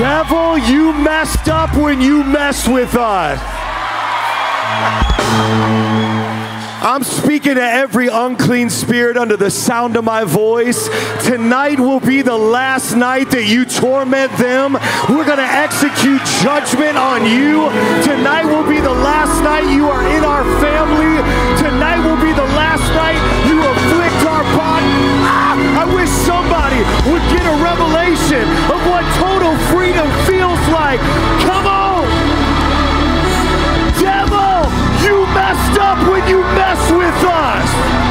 Devil, you messed up when you messed with us. I'm speaking to every unclean spirit under the sound of my voice. Tonight will be the last night that you torment them. We're going to execute judgment on you. Tonight will be the last night you are in our family. Tonight will be the last night you afflict would get a revelation of what total freedom feels like. Come on. Devil, you messed up when you mess with us.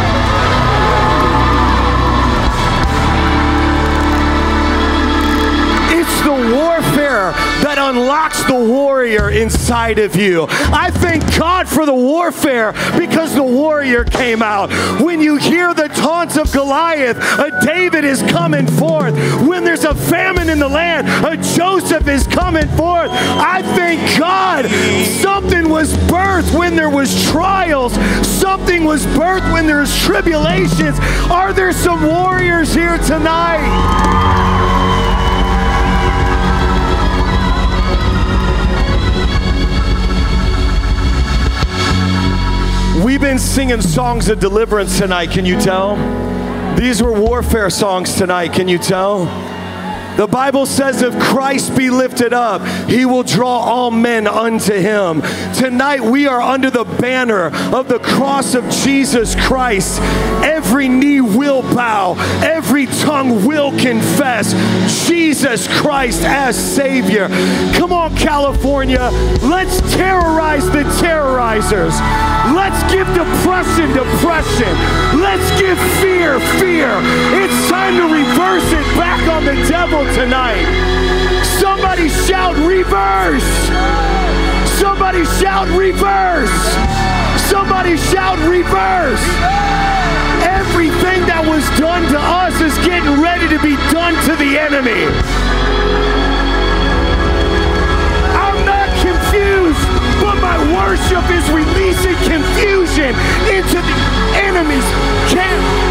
The warfare that unlocks the warrior inside of you. I thank God for the warfare because the warrior came out. When you hear the taunts of Goliath, a David is coming forth. When there's a famine in the land, a Joseph is coming forth. I thank God something was birthed when there was trials. Something was birthed when there was tribulations. Are there some warriors here tonight? We've been singing songs of deliverance tonight, can you tell? These were warfare songs tonight, can you tell? The Bible says, if Christ be lifted up, he will draw all men unto him. Tonight, we are under the banner of the cross of Jesus Christ. Every knee will bow, every tongue will confess Jesus Christ as Savior. Come on, California, let's terrorize the terrorizers. Let's give depression depression. Let's give fear fear. It's time to reverse it back on the devil tonight. Somebody shout reverse. Somebody shout reverse. Somebody shout reverse. Everything that was done to us is getting ready to be done to the enemy. I'm not confused, but my worship is releasing confusion into the enemy's camp.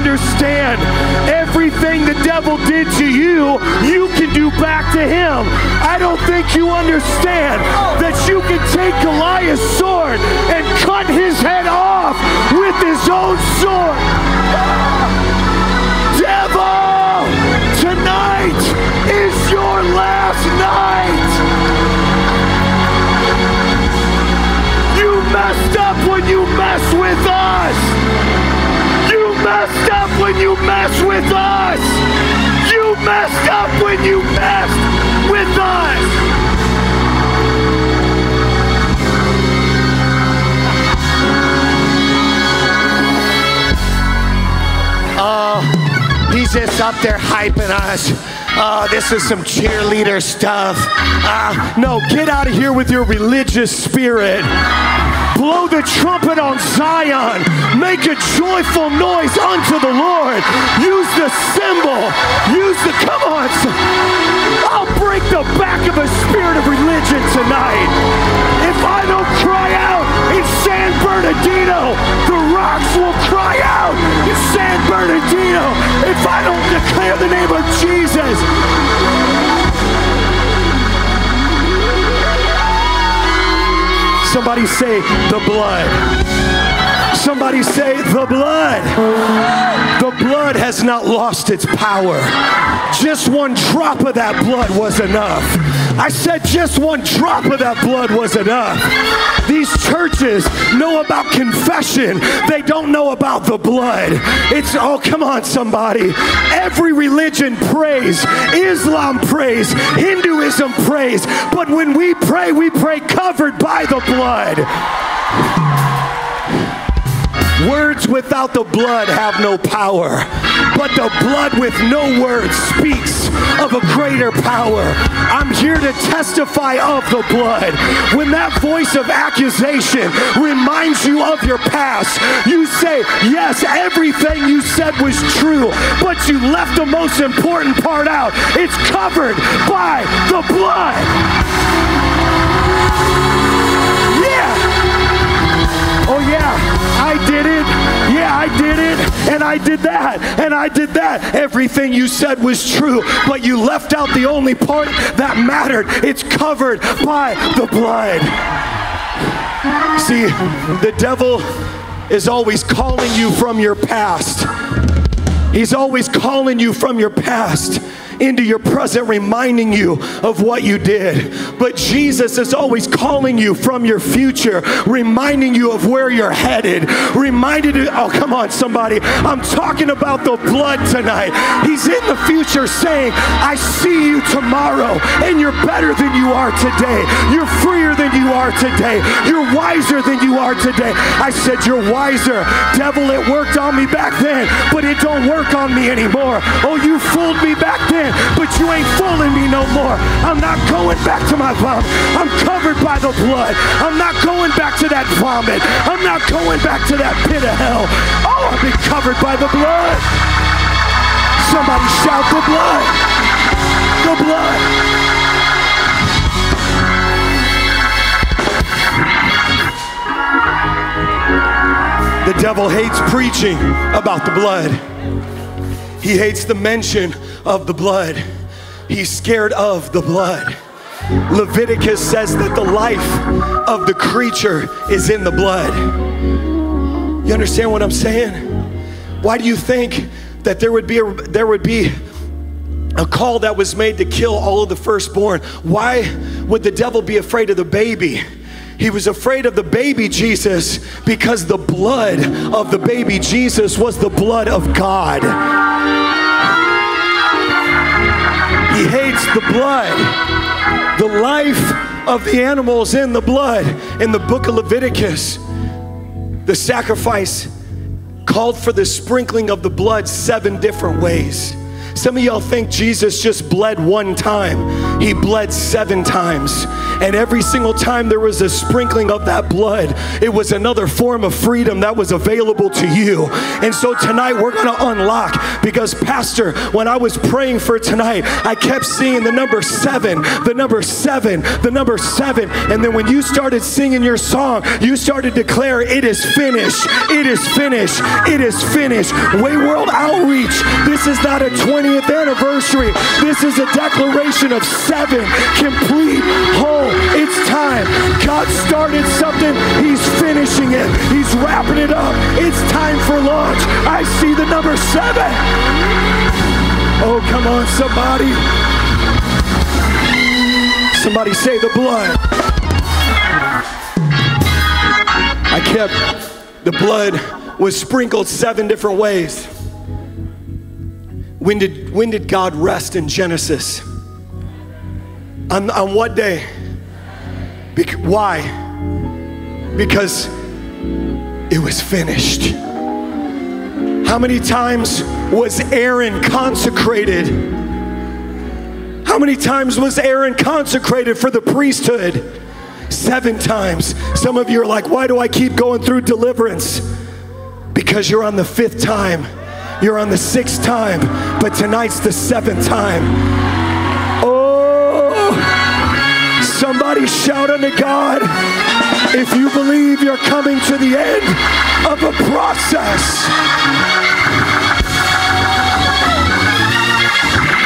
Understand. Everything the devil did to you, you can do back to him. I don't think you understand that you can take Goliath's when you messed with us. Oh, he's just up there hyping us. Oh, this is some cheerleader stuff. Uh, no, get out of here with your religious spirit. Blow the trumpet on Zion. Make a joyful noise unto the Lord. Use the cymbal. Use the, come on. I'll break the back of a spirit of religion tonight. If I don't cry out in San Bernardino, the rocks will cry out in San Bernardino. If I don't declare the name of Jesus, Somebody say the blood. Somebody say the blood. The blood has not lost its power. Just one drop of that blood was enough. I said just one drop of that blood was enough. These churches know about confession. They don't know about the blood. It's, oh, come on, somebody. Every religion prays. Islam prays. Hinduism prays. But when we pray, we pray covered by the blood. Words without the blood have no power, but the blood with no words speaks of a greater power. I'm here to testify of the blood. When that voice of accusation reminds you of your past, you say, Yes, everything you said was true, but you left the most important part out. It's covered by the blood. Yeah. Oh, yeah, I did it. Yeah, I did it. and I did that, and I did that. Everything you said was true, but you left out the only part that mattered. It's covered by the blood. See, the devil is always calling you from your past. He's always calling you from your past into your present, reminding you of what you did. But Jesus is always calling you from your future, reminding you of where you're headed. Reminded oh, come on, somebody. I'm talking about the blood tonight. He's in the future saying, I see you tomorrow, and you're better than you are today. You're freer than you are today. You're wiser than you are today. I said, You're wiser. Devil, it worked on me back then, but it don't work on me anymore. Oh, you fooled me back then but you ain't fooling me no more. I'm not going back to my vomit. I'm covered by the blood. I'm not going back to that vomit. I'm not going back to that pit of hell. Oh, I've been covered by the blood. Somebody shout the blood. The blood. The devil hates preaching about the blood. He hates the mention of the blood. He's scared of the blood. Leviticus says that the life of the creature is in the blood. You understand what I'm saying? Why do you think that there would be a, there would be a call that was made to kill all of the firstborn? Why would the devil be afraid of the baby? He was afraid of the baby Jesus because the blood of the baby Jesus was the blood of God. Hates the blood. The life of the animals in the blood. In the book of Leviticus, the sacrifice called for the sprinkling of the blood seven different ways. Some of y'all think Jesus just bled one time. He bled seven times. And every single time there was a sprinkling of that blood, it was another form of freedom that was available to you. And so tonight we're going to unlock because, Pastor, when I was praying for tonight, I kept seeing the number seven, the number seven, the number seven. And then when you started singing your song, you started to declare, It is finished, it is finished, it is finished. Way World Outreach, this is not a 20th anniversary. This is a declaration of seven complete whole. It's time. God started something, He's finishing it, He's wrapping it up. It's time for launch. I see the number seven. Oh, come on, somebody. Somebody say the blood. I kept, the blood was sprinkled seven different ways. When did, when did God rest in Genesis? On, on what day? Bec- why? Because it was finished. How many times was Aaron consecrated? How many times was Aaron consecrated for the priesthood? Seven times. Some of you are like, why do I keep going through deliverance? Because you're on the fifth time. You're on the sixth time, but tonight's the seventh time. Somebody shout unto God if you believe you're coming to the end of a process.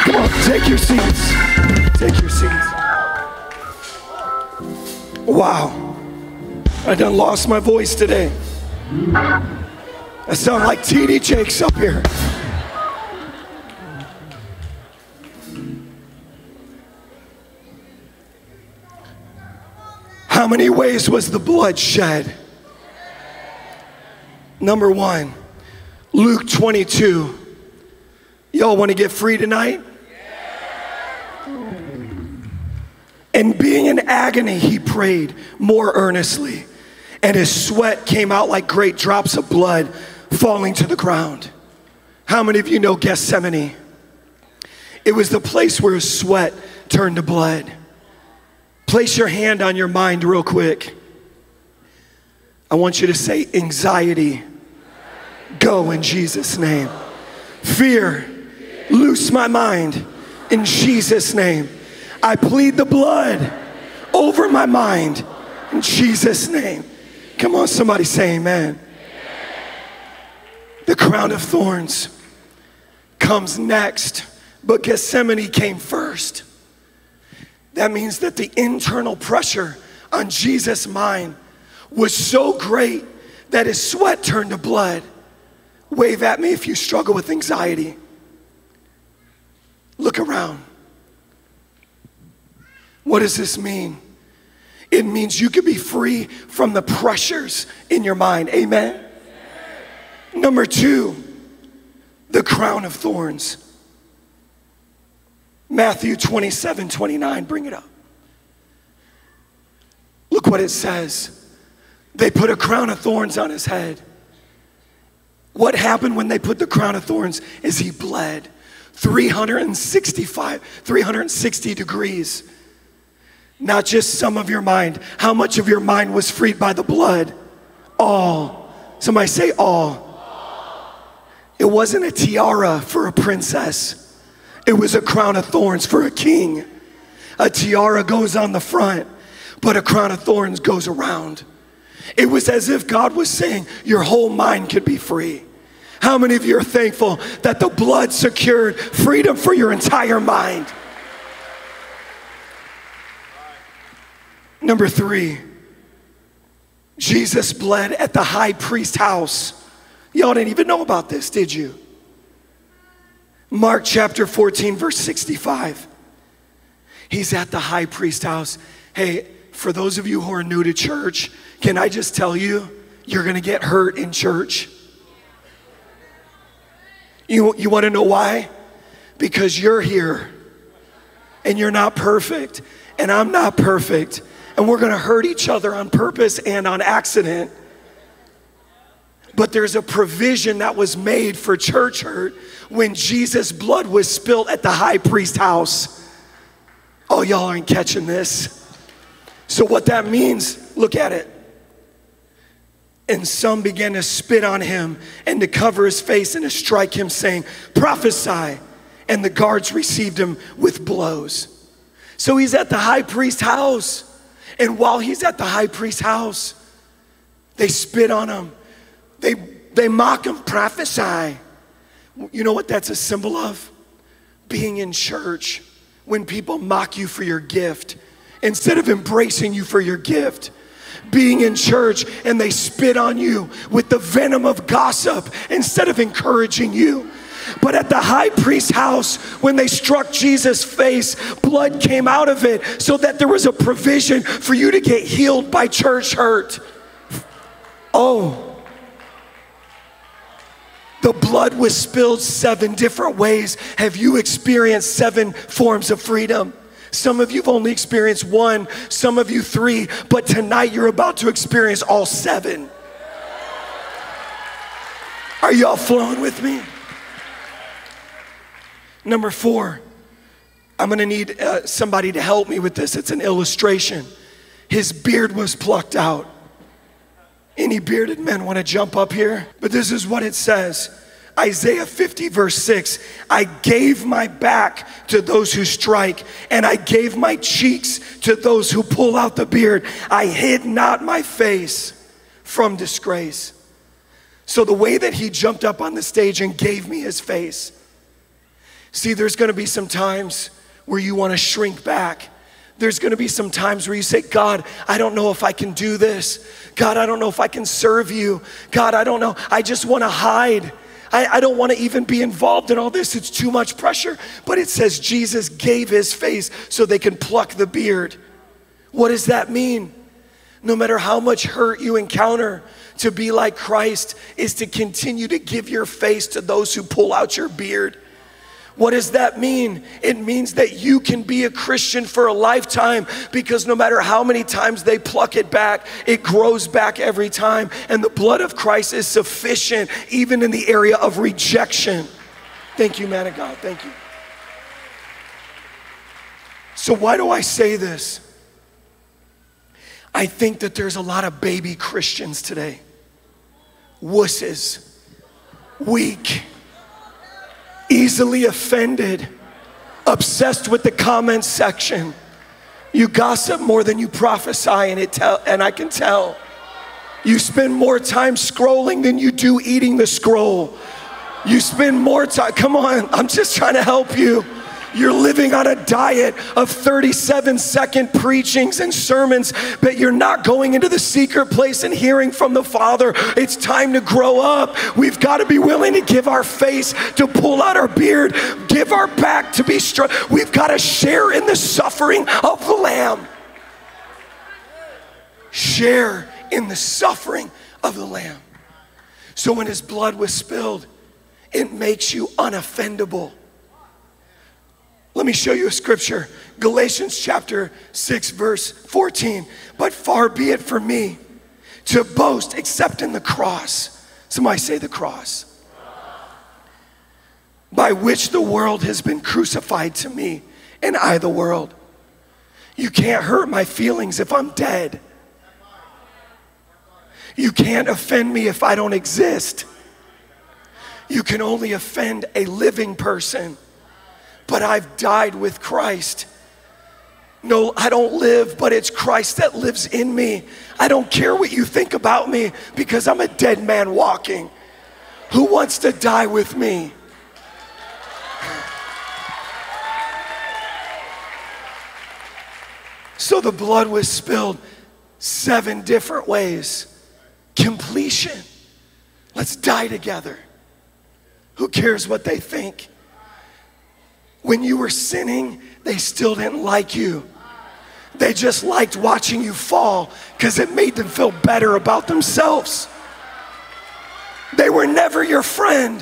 Come on, take your seats. Take your seats. Wow. I done lost my voice today. I sound like T.D. Jakes up here. How many ways was the blood shed? Number one, Luke 22. Y'all want to get free tonight? And being in agony, he prayed more earnestly, and his sweat came out like great drops of blood falling to the ground. How many of you know Gethsemane? It was the place where his sweat turned to blood. Place your hand on your mind real quick. I want you to say, anxiety, go in Jesus' name. Fear, loose my mind in Jesus' name. I plead the blood over my mind in Jesus' name. Come on, somebody say amen. The crown of thorns comes next, but Gethsemane came first. That means that the internal pressure on Jesus' mind was so great that his sweat turned to blood. Wave at me if you struggle with anxiety. Look around. What does this mean? It means you can be free from the pressures in your mind. Amen. Number two, the crown of thorns. Matthew 27 29, bring it up. Look what it says. They put a crown of thorns on his head. What happened when they put the crown of thorns is he bled 365, 360 degrees. Not just some of your mind. How much of your mind was freed by the blood? All. Somebody say all. It wasn't a tiara for a princess. It was a crown of thorns for a king. A tiara goes on the front, but a crown of thorns goes around. It was as if God was saying, Your whole mind could be free. How many of you are thankful that the blood secured freedom for your entire mind? Number three, Jesus bled at the high priest house. Y'all didn't even know about this, did you? Mark chapter 14, verse 65. He's at the high priest house. Hey, for those of you who are new to church, can I just tell you, you're gonna get hurt in church. You, you wanna know why? Because you're here and you're not perfect, and I'm not perfect, and we're gonna hurt each other on purpose and on accident. But there's a provision that was made for church hurt when Jesus' blood was spilled at the high priest's house. Oh, y'all aren't catching this. So, what that means, look at it. And some began to spit on him and to cover his face and to strike him, saying, Prophesy. And the guards received him with blows. So he's at the high priest's house. And while he's at the high priest's house, they spit on him they, they mock him, prophesy. You know what that's a symbol of? Being in church when people mock you for your gift instead of embracing you for your gift. Being in church and they spit on you with the venom of gossip instead of encouraging you. But at the high priest's house, when they struck Jesus' face, blood came out of it so that there was a provision for you to get healed by church hurt. Oh, the blood was spilled seven different ways. Have you experienced seven forms of freedom? Some of you've only experienced one, some of you three, but tonight you're about to experience all seven. Are y'all flowing with me? Number four, I'm gonna need uh, somebody to help me with this. It's an illustration. His beard was plucked out. Any bearded men want to jump up here? But this is what it says. Isaiah 50, verse 6 I gave my back to those who strike, and I gave my cheeks to those who pull out the beard. I hid not my face from disgrace. So, the way that he jumped up on the stage and gave me his face. See, there's gonna be some times where you wanna shrink back there's gonna be some times where you say, God, I don't know if I can do this. God, I don't know if I can serve you. God, I don't know. I just wanna hide. I, I don't wanna even be involved in all this. It's too much pressure. But it says Jesus gave his face so they can pluck the beard. What does that mean? No matter how much hurt you encounter, to be like Christ is to continue to give your face to those who pull out your beard. What does that mean? It means that you can be a Christian for a lifetime because no matter how many times they pluck it back, it grows back every time. And the blood of Christ is sufficient even in the area of rejection. Thank you, man of God. Thank you. So, why do I say this? I think that there's a lot of baby Christians today, wusses, weak easily offended, obsessed with the comment section. You gossip more than you prophesy, and it tell, and I can tell. You spend more time scrolling than you do eating the scroll. You spend more time. Come on, I'm just trying to help you. You're living on a diet of 37 second preachings and sermons, but you're not going into the secret place and hearing from the Father. It's time to grow up. We've got to be willing to give our face, to pull out our beard, give our back to be strong. We've got to share in the suffering of the Lamb. Share in the suffering of the Lamb. So when his blood was spilled, it makes you unoffendable. Let me show you a scripture Galatians chapter 6, verse 14. But far be it from me to boast except in the cross. Somebody say the cross. By which the world has been crucified to me, and I the world. You can't hurt my feelings if I'm dead. You can't offend me if I don't exist. You can only offend a living person but I've died with Christ. No, I don't live, but it's Christ that lives in me. I don't care what you think about me because I'm a dead man walking. Who wants to die with me? So the blood was spilled seven different ways. Completion. Let's die together. Who cares what they think? When you were sinning, they still didn't like you. They just liked watching you fall because it made them feel better about themselves. They were never your friend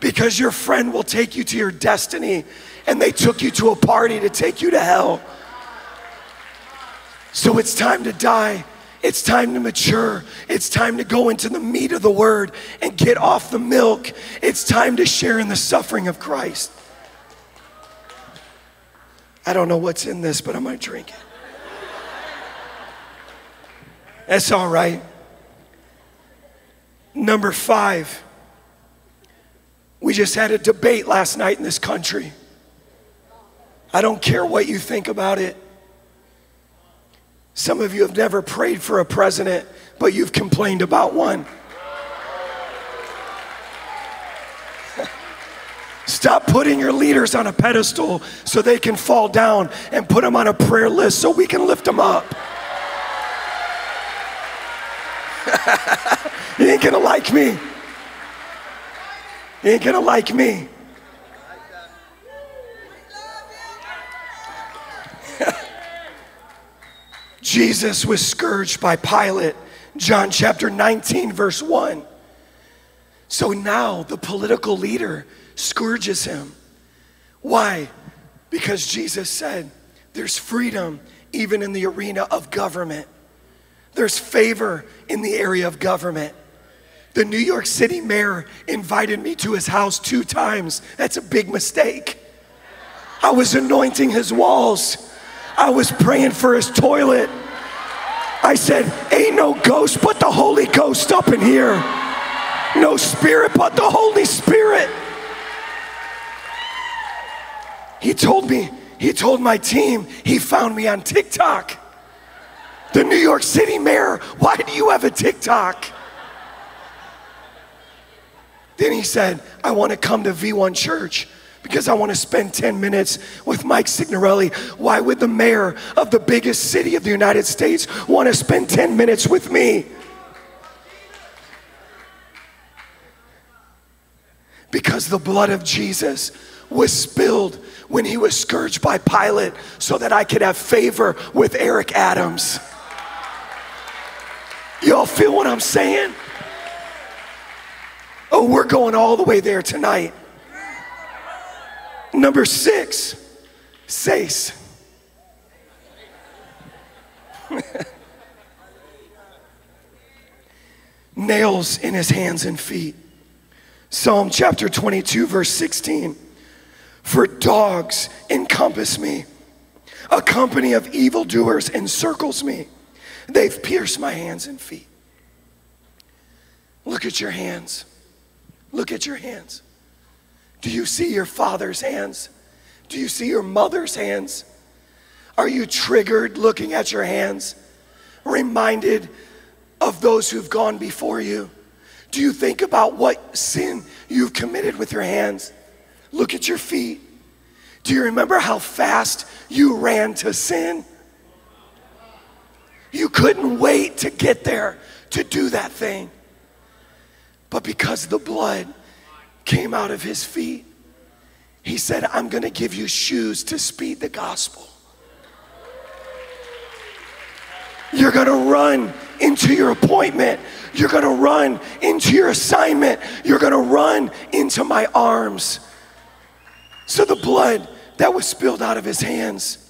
because your friend will take you to your destiny, and they took you to a party to take you to hell. So it's time to die. It's time to mature. It's time to go into the meat of the word and get off the milk. It's time to share in the suffering of Christ. I don't know what's in this, but I'm going to drink it. That's all right. Number five, we just had a debate last night in this country. I don't care what you think about it. Some of you have never prayed for a president, but you've complained about one. Stop putting your leaders on a pedestal so they can fall down and put them on a prayer list so we can lift them up. you ain't gonna like me. You ain't gonna like me. Jesus was scourged by Pilate, John chapter 19, verse 1. So now the political leader scourges him. Why? Because Jesus said there's freedom even in the arena of government, there's favor in the area of government. The New York City mayor invited me to his house two times. That's a big mistake. I was anointing his walls. I was praying for his toilet. I said, Ain't no ghost but the Holy Ghost up in here. No spirit but the Holy Spirit. He told me, he told my team, he found me on TikTok. The New York City mayor, why do you have a TikTok? Then he said, I want to come to V1 Church because I want to spend 10 minutes with Mike Signorelli. Why would the mayor of the biggest city of the United States want to spend 10 minutes with me? Because the blood of Jesus was spilled when he was scourged by Pilate so that I could have favor with Eric Adams. Y'all feel what I'm saying? Oh, we're going all the way there tonight. Number six, Sace. Nails in his hands and feet. Psalm chapter 22, verse 16 for dogs encompass me. A company of evildoers encircles me. They've pierced my hands and feet. Look at your hands. Look at your hands. Do you see your father's hands? Do you see your mother's hands? Are you triggered looking at your hands? Reminded of those who've gone before you? Do you think about what sin you've committed with your hands? Look at your feet. Do you remember how fast you ran to sin? You couldn't wait to get there to do that thing. But because the blood came out of his feet, he said, I'm going to give you shoes to speed the gospel. You're going to run into your appointment. You're going to run into your assignment. You're going to run into my arms. So the blood that was spilled out of his hands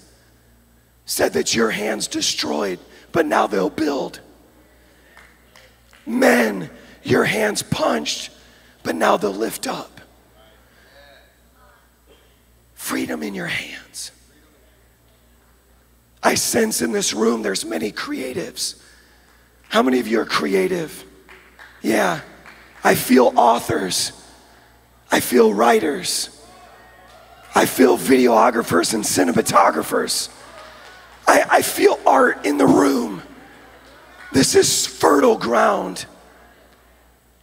said that your hands destroyed, but now they'll build. Men, your hands punched, but now they'll lift up. Freedom in your hands. I sense in this room there's many creatives. How many of you are creative? Yeah. I feel authors. I feel writers. I feel videographers and cinematographers. I, I feel art in the room. This is fertile ground.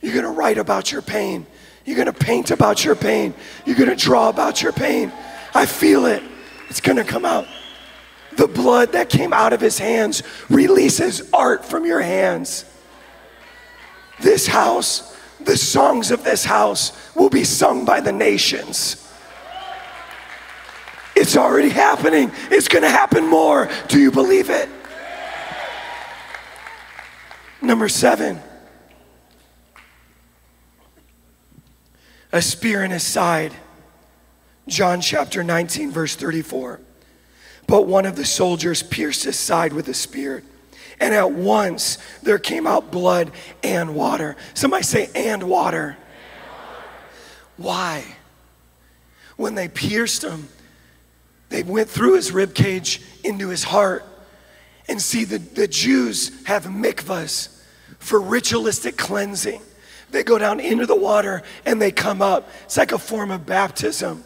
You're going to write about your pain. You're going to paint about your pain. You're going to draw about your pain. I feel it. It's going to come out. The blood that came out of his hands releases art from your hands. This house, the songs of this house will be sung by the nations. It's already happening. It's going to happen more. Do you believe it? Number seven, a spear in his side. John chapter 19, verse 34. But one of the soldiers pierced his side with a spear. And at once there came out blood and water. Somebody say, and water. Why? When they pierced him, they went through his rib cage into his heart. And see, the, the Jews have mikvahs for ritualistic cleansing. They go down into the water and they come up. It's like a form of baptism.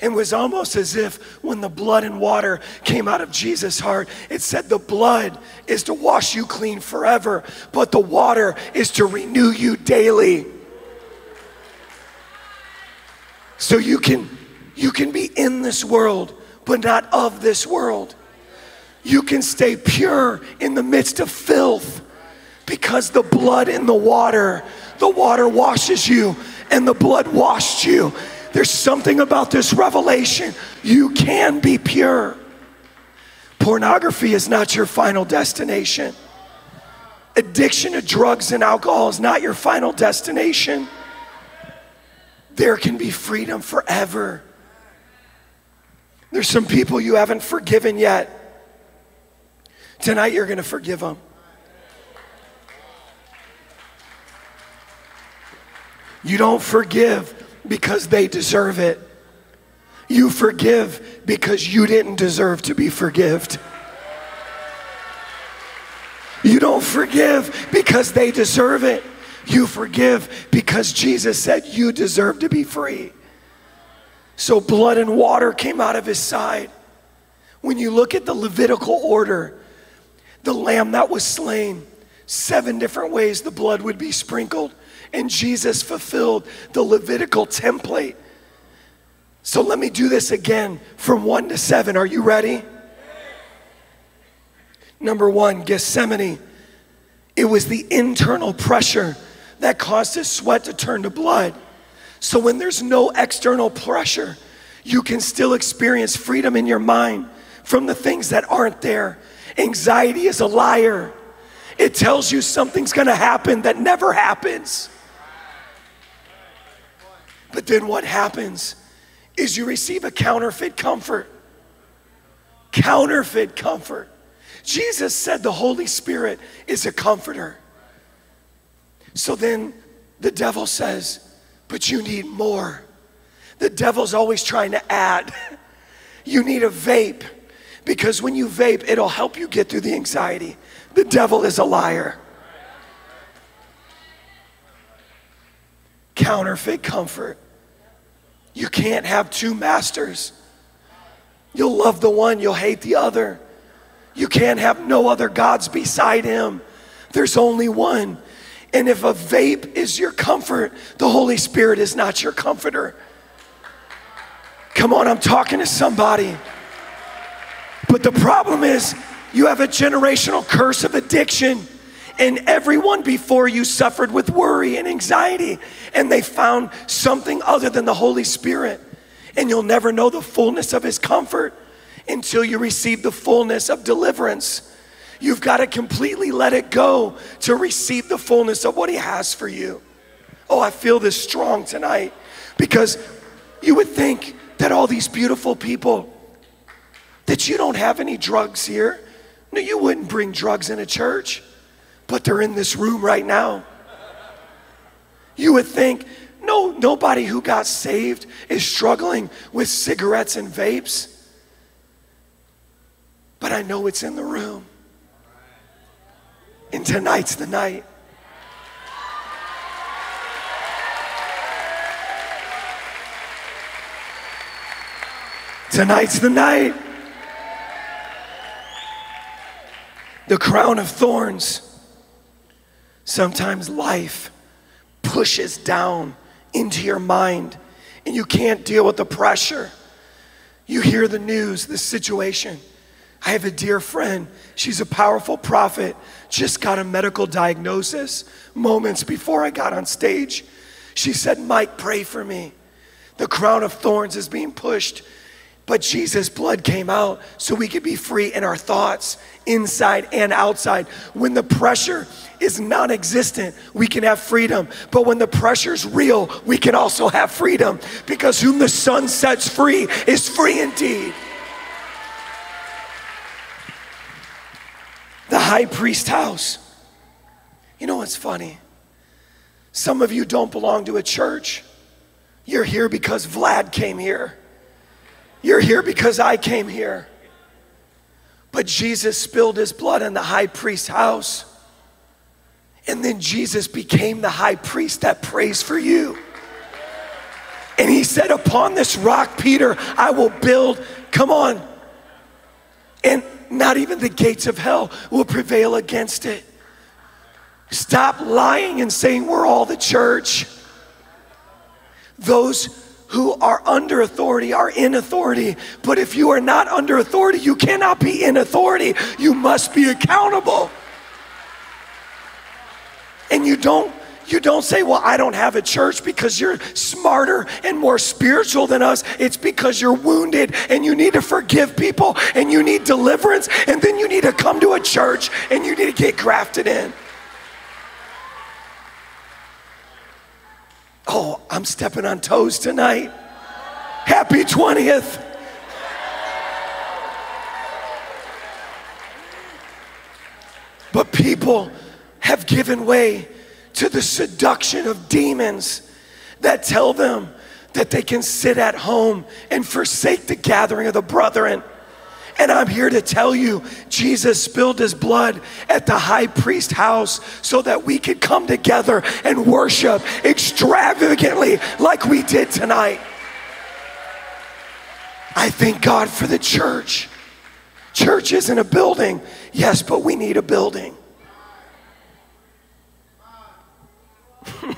It was almost as if when the blood and water came out of Jesus' heart, it said the blood is to wash you clean forever, but the water is to renew you daily. So you can you can be in this world, but not of this world. You can stay pure in the midst of filth because the blood in the water, the water washes you and the blood washed you there's something about this revelation. You can be pure. Pornography is not your final destination. Addiction to drugs and alcohol is not your final destination. There can be freedom forever. There's some people you haven't forgiven yet. Tonight you're going to forgive them. You don't forgive because they deserve it. You forgive because you didn't deserve to be forgived. You don't forgive because they deserve it. You forgive because Jesus said you deserve to be free. So blood and water came out of his side. When you look at the Levitical order, the lamb that was slain, seven different ways the blood would be sprinkled. And Jesus fulfilled the Levitical template. So let me do this again from one to seven. Are you ready? Number one, Gethsemane. It was the internal pressure that caused his sweat to turn to blood. So when there's no external pressure, you can still experience freedom in your mind from the things that aren't there. Anxiety is a liar. It tells you something's gonna happen that never happens. But then what happens is you receive a counterfeit comfort. Counterfeit comfort. Jesus said the Holy Spirit is a comforter. So then the devil says, But you need more. The devil's always trying to add. You need a vape because when you vape, it'll help you get through the anxiety. The devil is a liar. Counterfeit comfort. You can't have two masters. You'll love the one, you'll hate the other. You can't have no other gods beside him. There's only one. And if a vape is your comfort, the Holy Spirit is not your comforter. Come on, I'm talking to somebody. But the problem is, you have a generational curse of addiction, and everyone before you suffered with worry and anxiety, and they found something other than the Holy Spirit. And you'll never know the fullness of His comfort until you receive the fullness of deliverance. You've got to completely let it go to receive the fullness of what He has for you. Oh, I feel this strong tonight because you would think that all these beautiful people, that you don't have any drugs here. No, you wouldn't bring drugs in a church, but they're in this room right now. You would think, no, nobody who got saved is struggling with cigarettes and vapes. But I know it's in the room. And tonight's the night. Tonight's the night. The crown of thorns. Sometimes life pushes down into your mind and you can't deal with the pressure. You hear the news, the situation. I have a dear friend. She's a powerful prophet. Just got a medical diagnosis moments before I got on stage. She said, Mike, pray for me. The crown of thorns is being pushed, but Jesus' blood came out so we could be free in our thoughts, inside and outside. When the pressure is non existent, we can have freedom. But when the pressure's real, we can also have freedom because whom the Son sets free is free indeed. the high priest house. You know what's funny? Some of you don't belong to a church. You're here because Vlad came here. You're here because I came here. But Jesus spilled his blood in the high priest's house. And then Jesus became the high priest that prays for you. And he said, Upon this rock, Peter, I will build. Come on. And not even the gates of hell will prevail against it. Stop lying and saying we're all the church. Those who are under authority are in authority. But if you are not under authority, you cannot be in authority. You must be accountable. And you don't you don't say, Well, I don't have a church because you're smarter and more spiritual than us. It's because you're wounded and you need to forgive people and you need deliverance. And then you need to come to a church and you need to get grafted in. Oh, I'm stepping on toes tonight. Happy 20th. But people have given way to the seduction of demons that tell them that they can sit at home and forsake the gathering of the brethren. And I'm here to tell you, Jesus spilled his blood at the high priest house so that we could come together and worship extravagantly like we did tonight. I thank God for the church. Church isn't a building, yes, but we need a building.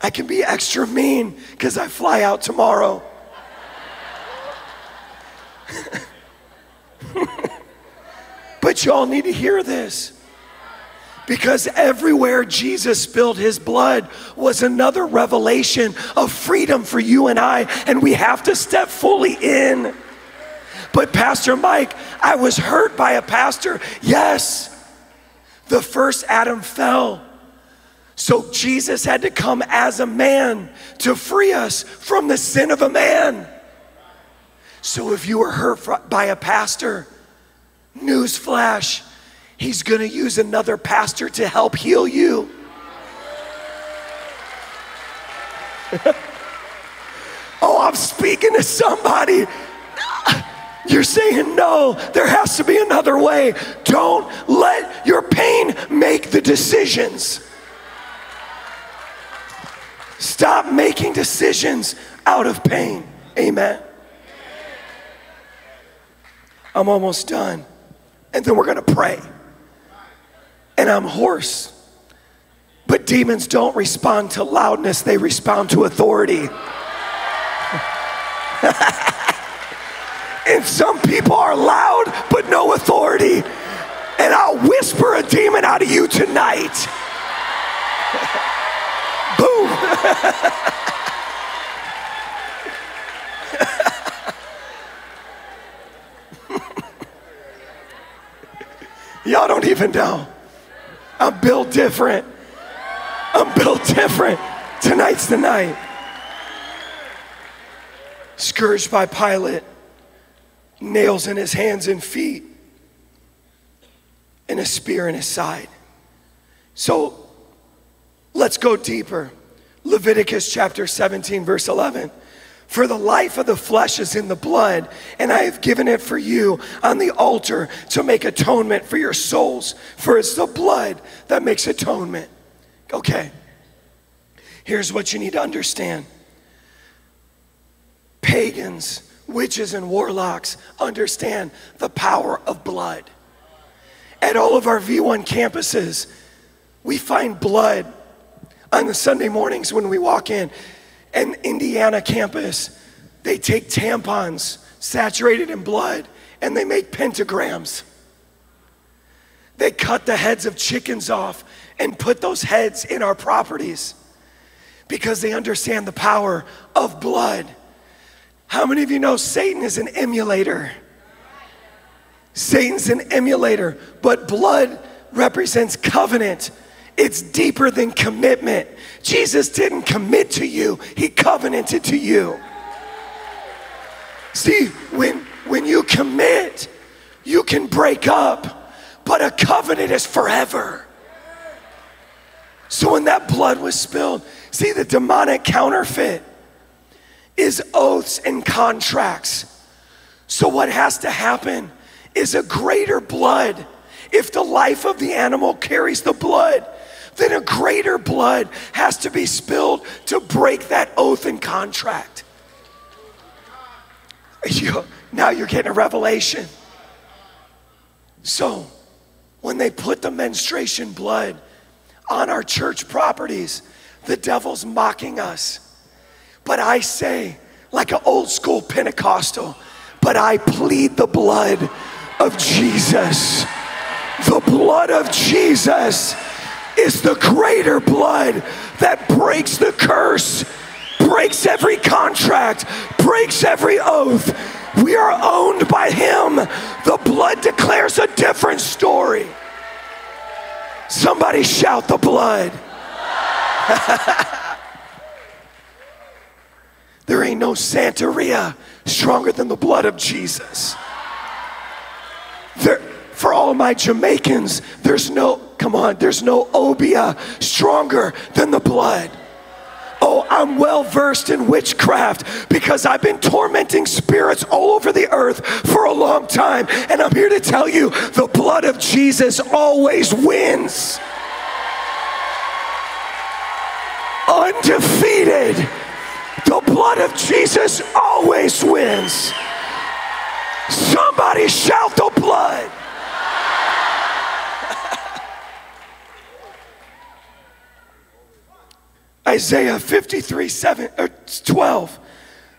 I can be extra mean because I fly out tomorrow. but y'all need to hear this. Because everywhere Jesus spilled his blood was another revelation of freedom for you and I, and we have to step fully in. But, Pastor Mike, I was hurt by a pastor. Yes, the first Adam fell. So Jesus had to come as a man to free us from the sin of a man. So if you were hurt by a pastor, newsflash, he's gonna use another pastor to help heal you. oh, I'm speaking to somebody. You're saying no, there has to be another way. Don't let your pain make the decisions. Stop making decisions out of pain. Amen. I'm almost done. And then we're going to pray. And I'm hoarse. But demons don't respond to loudness, they respond to authority. and some people are loud but no authority. And I'll whisper a demon out of you tonight. Boom. Y'all don't even know. I'm built different. I'm built different. Tonight's the night. Scourged by Pilate, nails in his hands and feet, and a spear in his side. So let's go deeper. Leviticus chapter 17, verse 11. For the life of the flesh is in the blood, and I have given it for you on the altar to make atonement for your souls. For it's the blood that makes atonement. Okay, here's what you need to understand pagans, witches, and warlocks understand the power of blood. At all of our V1 campuses, we find blood on the Sunday mornings when we walk in and Indiana campus, they take tampons saturated in blood and they make pentagrams. They cut the heads of chickens off and put those heads in our properties because they understand the power of blood. How many of you know Satan is an emulator? Satan's an emulator, but blood represents covenant. It's deeper than commitment. Jesus didn't commit to you, He covenanted to you. See, when, when you commit, you can break up, but a covenant is forever. So when that blood was spilled, see, the demonic counterfeit is oaths and contracts. So what has to happen is a greater blood. If the life of the animal carries the blood, then a greater blood has to be spilled to break that oath and contract. You, now you're getting a revelation. So, when they put the menstruation blood on our church properties, the devil's mocking us. But I say, like an old school Pentecostal, but I plead the blood of Jesus. The blood of Jesus is the greater blood that breaks the curse, breaks every contract, breaks every oath. We are owned by Him. The blood declares a different story. Somebody shout the blood. there ain't no Santeria stronger than the blood of Jesus. There, for all my Jamaicans, there's no, come on, there's no obeah stronger than the blood. Oh, I'm well versed in witchcraft because I've been tormenting spirits all over the earth for a long time. And I'm here to tell you the blood of Jesus always wins. Undefeated. The blood of Jesus always wins. Somebody shout the blood. Isaiah 53 7 or 12.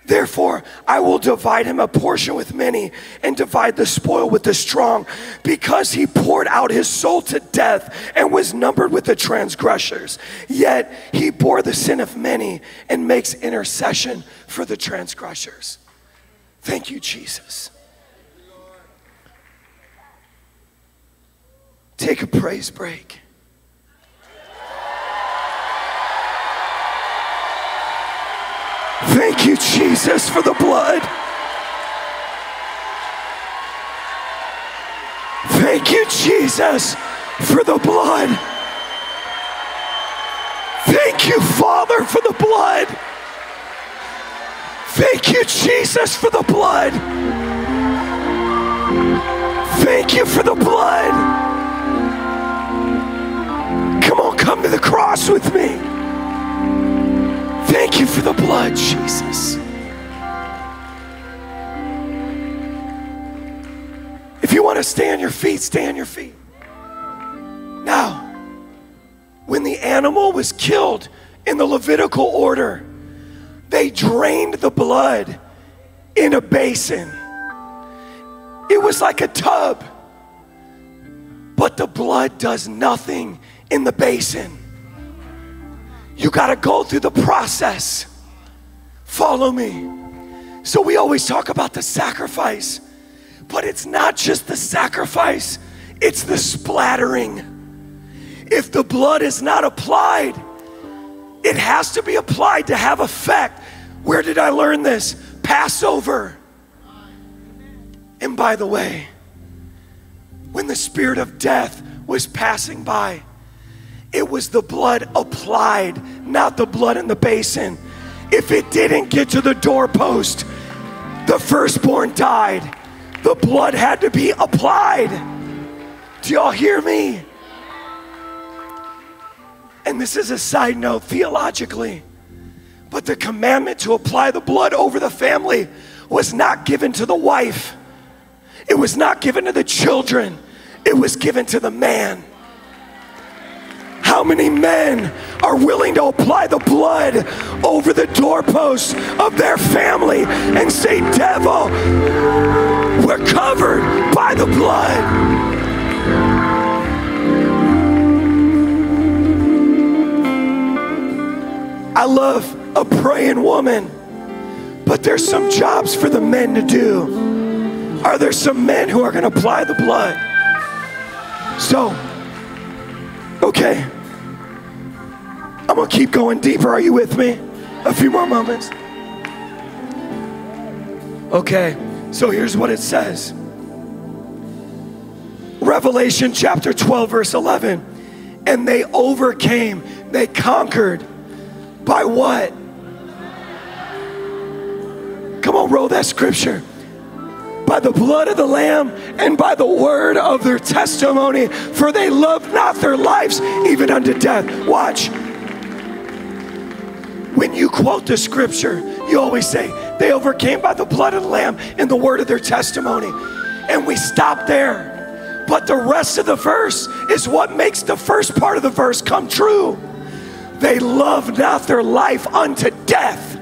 Therefore, I will divide him a portion with many and divide the spoil with the strong, because he poured out his soul to death and was numbered with the transgressors. Yet he bore the sin of many and makes intercession for the transgressors. Thank you, Jesus. Take a praise break. Thank you, Jesus, for the blood. Thank you, Jesus, for the blood. Thank you, Father, for the blood. Thank you, Jesus, for the blood. Thank you for the blood. Come on, come to the cross with me. Thank you for the blood, Jesus. If you want to stay on your feet, stay on your feet. Now, when the animal was killed in the Levitical order, they drained the blood in a basin. It was like a tub, but the blood does nothing in the basin. You got to go through the process. Follow me. So we always talk about the sacrifice, but it's not just the sacrifice, it's the splattering. If the blood is not applied, it has to be applied to have effect. Where did I learn this? Passover. And by the way, when the spirit of death was passing by, it was the blood applied, not the blood in the basin. If it didn't get to the doorpost, the firstborn died. The blood had to be applied. Do y'all hear me? And this is a side note theologically, but the commandment to apply the blood over the family was not given to the wife, it was not given to the children, it was given to the man. How many men are willing to apply the blood over the doorposts of their family and say, Devil, we're covered by the blood? I love a praying woman, but there's some jobs for the men to do. Are there some men who are going to apply the blood? So, okay. I'm going to keep going deeper. Are you with me? A few more moments. Okay, so here's what it says Revelation chapter 12, verse 11. And they overcame, they conquered by what? Come on, roll that scripture. By the blood of the Lamb and by the word of their testimony, for they loved not their lives even unto death. Watch. When you quote the scripture, you always say, they overcame by the blood of the Lamb and the word of their testimony. And we stop there. But the rest of the verse is what makes the first part of the verse come true. They loved not their life unto death.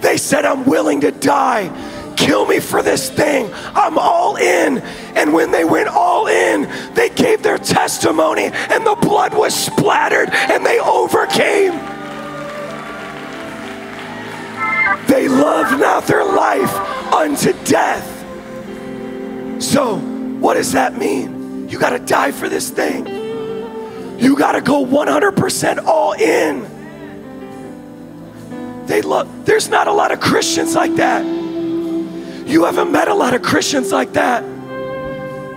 They said, I'm willing to die. Kill me for this thing. I'm all in. And when they went all in, they gave their testimony, and the blood was splattered, and they overcame. They love not their life unto death. So, what does that mean? You got to die for this thing. You got to go 100% all in. They love, there's not a lot of Christians like that. You haven't met a lot of Christians like that.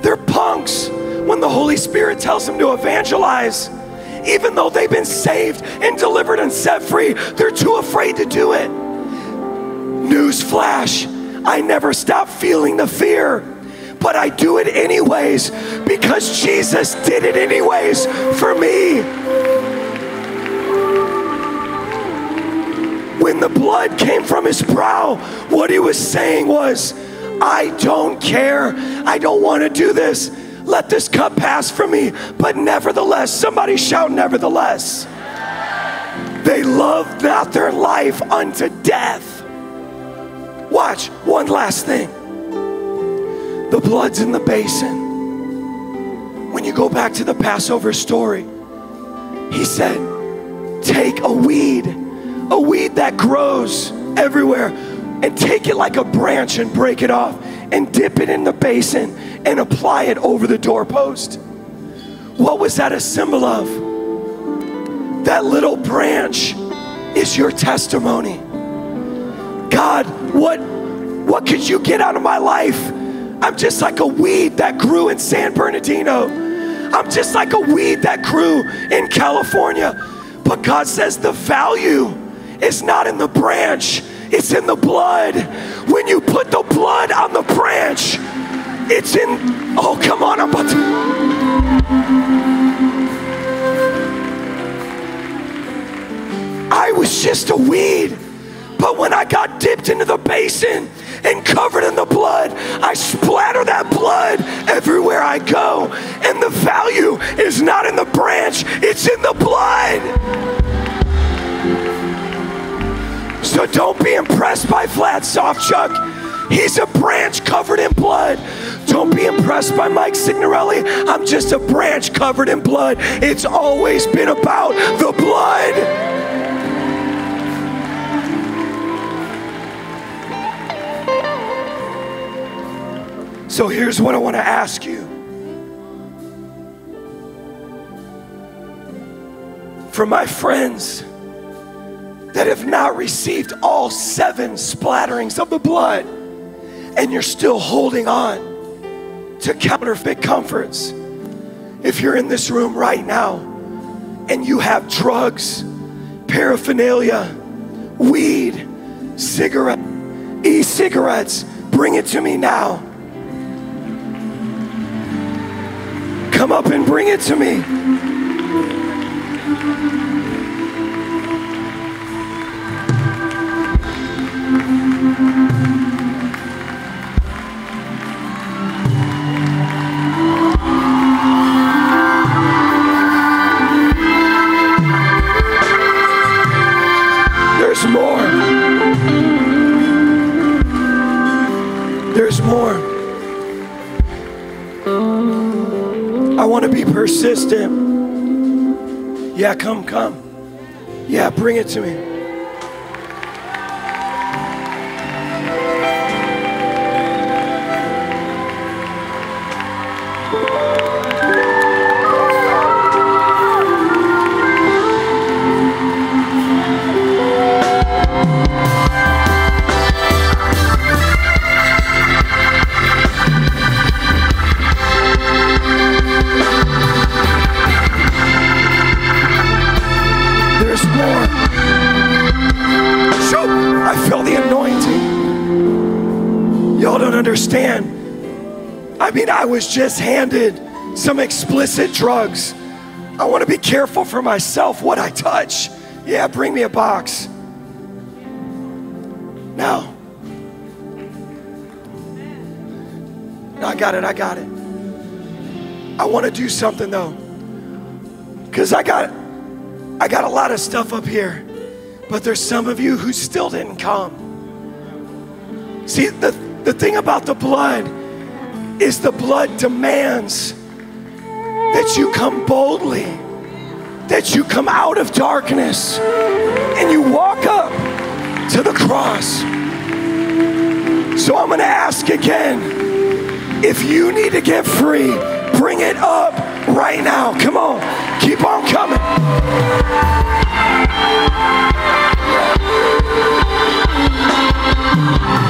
They're punks when the Holy Spirit tells them to evangelize. Even though they've been saved and delivered and set free, they're too afraid to do it. Newsflash, I never stop feeling the fear but I do it anyways because Jesus did it anyways for me. When the blood came from his brow, what he was saying was, I don't care. I don't want to do this. Let this cup pass from me. But nevertheless, somebody shout, nevertheless. They loved not their life unto death. Watch, one last thing. The blood's in the basin. When you go back to the Passover story, he said, Take a weed, a weed that grows everywhere, and take it like a branch and break it off and dip it in the basin and apply it over the doorpost. What was that a symbol of? That little branch is your testimony. God, what what could you get out of my life? I'm just like a weed that grew in San Bernardino. I'm just like a weed that grew in California. But God says the value is not in the branch, it's in the blood. When you put the blood on the branch, it's in, oh, come on, I'm about to. I was just a weed But when I got dipped into the basin and covered in the blood, I splatter that blood everywhere I go. And the value is not in the branch, it's in the blood. So don't be impressed by Vlad Savchuk. He's a branch covered in blood. Don't be impressed by Mike Signorelli. I'm just a branch covered in blood. It's always been about the blood. So here's what I want to ask you. For my friends that have not received all seven splatterings of the blood, and you're still holding on to counterfeit comforts. If you're in this room right now and you have drugs, paraphernalia, weed, cigarette, e-cigarettes, bring it to me now. Come up and bring it to me. There's want to be persistent. Yeah, come, come. Yeah, bring it to me. Understand. I mean, I was just handed some explicit drugs. I want to be careful for myself what I touch. Yeah, bring me a box. Now. No, I got it, I got it. I want to do something though. Because I got I got a lot of stuff up here, but there's some of you who still didn't come. See, the, the thing about the blood is the blood demands that you come boldly, that you come out of darkness and you walk up to the cross. So I'm going to ask again if you need to get free, bring it up right now. Come on, keep on coming. Come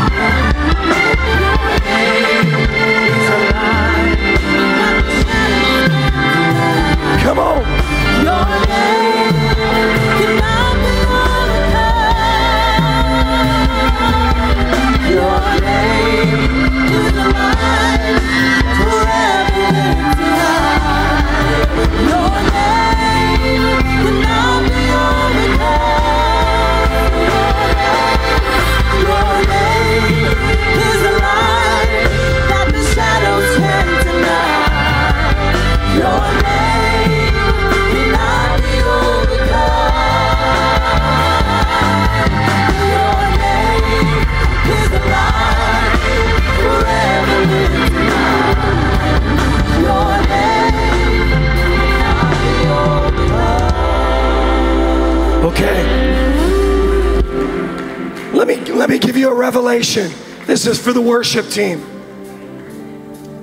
me let me give you a revelation. This is for the worship team.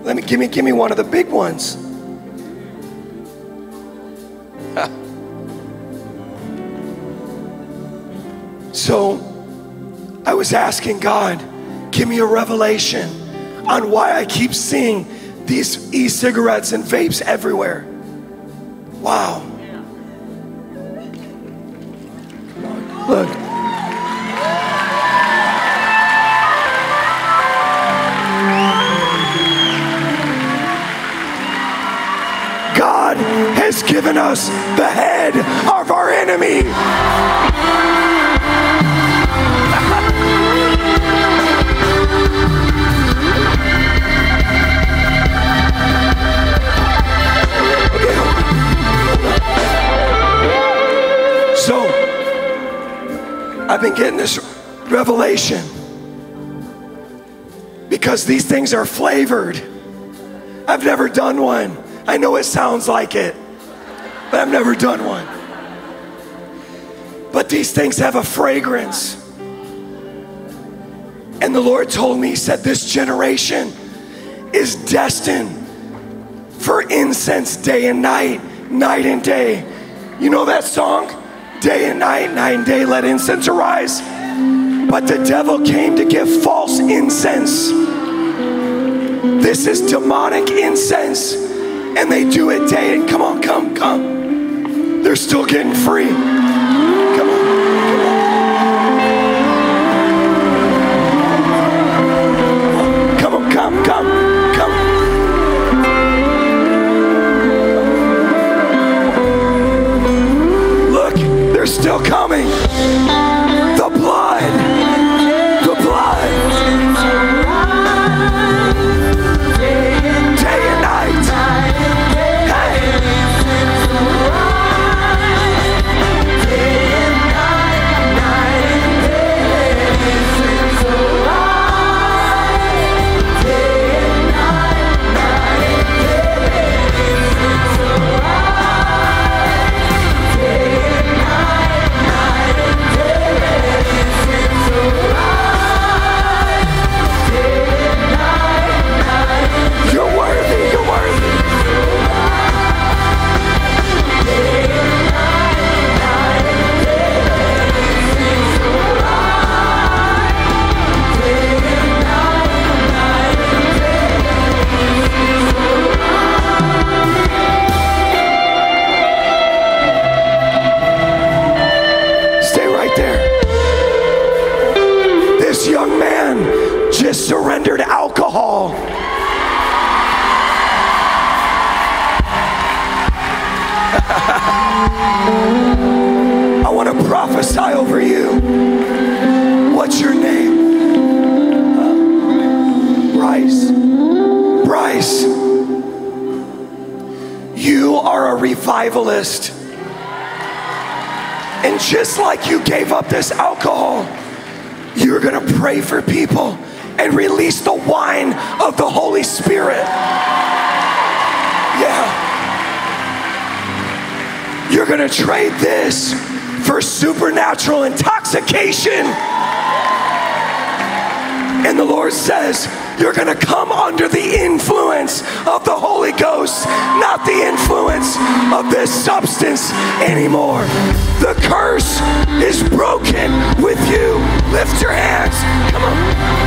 Let me give me give me one of the big ones. So I was asking God, give me a revelation on why I keep seeing these e-cigarettes and vapes everywhere. Wow. us the head of our enemy. So, I've been getting this revelation because these things are flavored. I've never done one. I know it sounds like it. I've never done one. But these things have a fragrance. And the Lord told me, He said, This generation is destined for incense day and night, night and day. You know that song? Day and night, night and day, let incense arise. But the devil came to give false incense. This is demonic incense. And they do it day and come on, come, come. They're still getting free. Come on. Come on, come, come, come. Look, they're still coming. Over you. What's your name? Uh, Bryce. Bryce. You are a revivalist. And just like you gave up this alcohol, you're going to pray for people and release the wine of the Holy Spirit. Yeah. You're going to trade this for supernatural intoxication. And the Lord says, you're going to come under the influence of the Holy Ghost, not the influence of this substance anymore. The curse is broken with you. Lift your hands. Come on.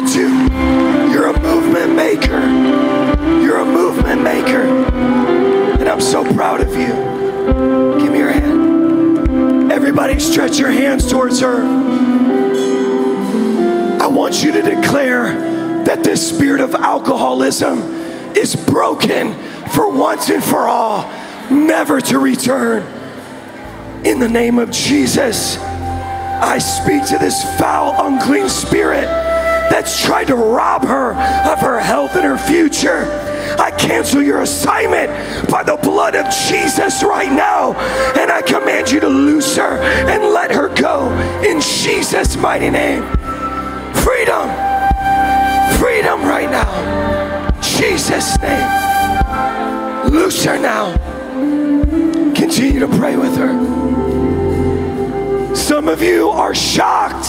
Told you, you're a movement maker. You're a movement maker. And I'm so proud of you. Give me your hand. Everybody, stretch your hands towards her. I want you to declare that this spirit of alcoholism is broken for once and for all, never to return. In the name of Jesus, I speak to this foul, unclean spirit that's tried to rob her of her health and her future. I cancel your assignment by the blood of Jesus right now. And I command you to loose her and let her go in Jesus' mighty name. Freedom. Freedom right now. Jesus' name. Loose her now. Continue to pray with her. Some of you are shocked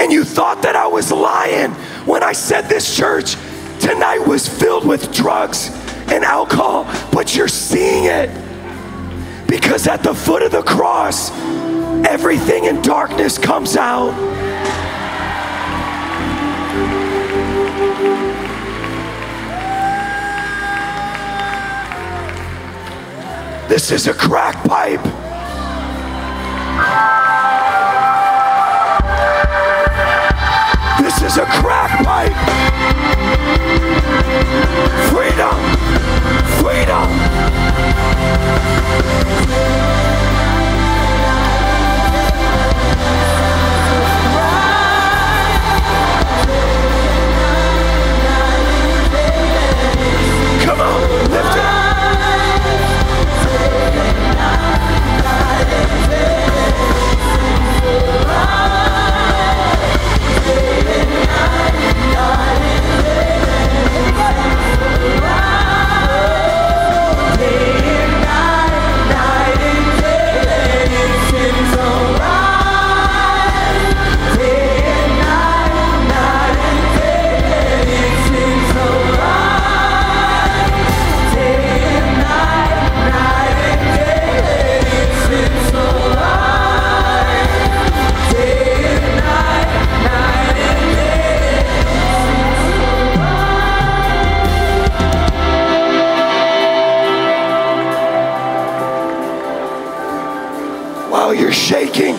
and you thought that I was lying when I said this church tonight was filled with drugs and alcohol, but you're seeing it because at the foot of the cross, everything in darkness comes out. This is a crack pipe. Is a crack pipe. Freedom. Freedom. You're shaking,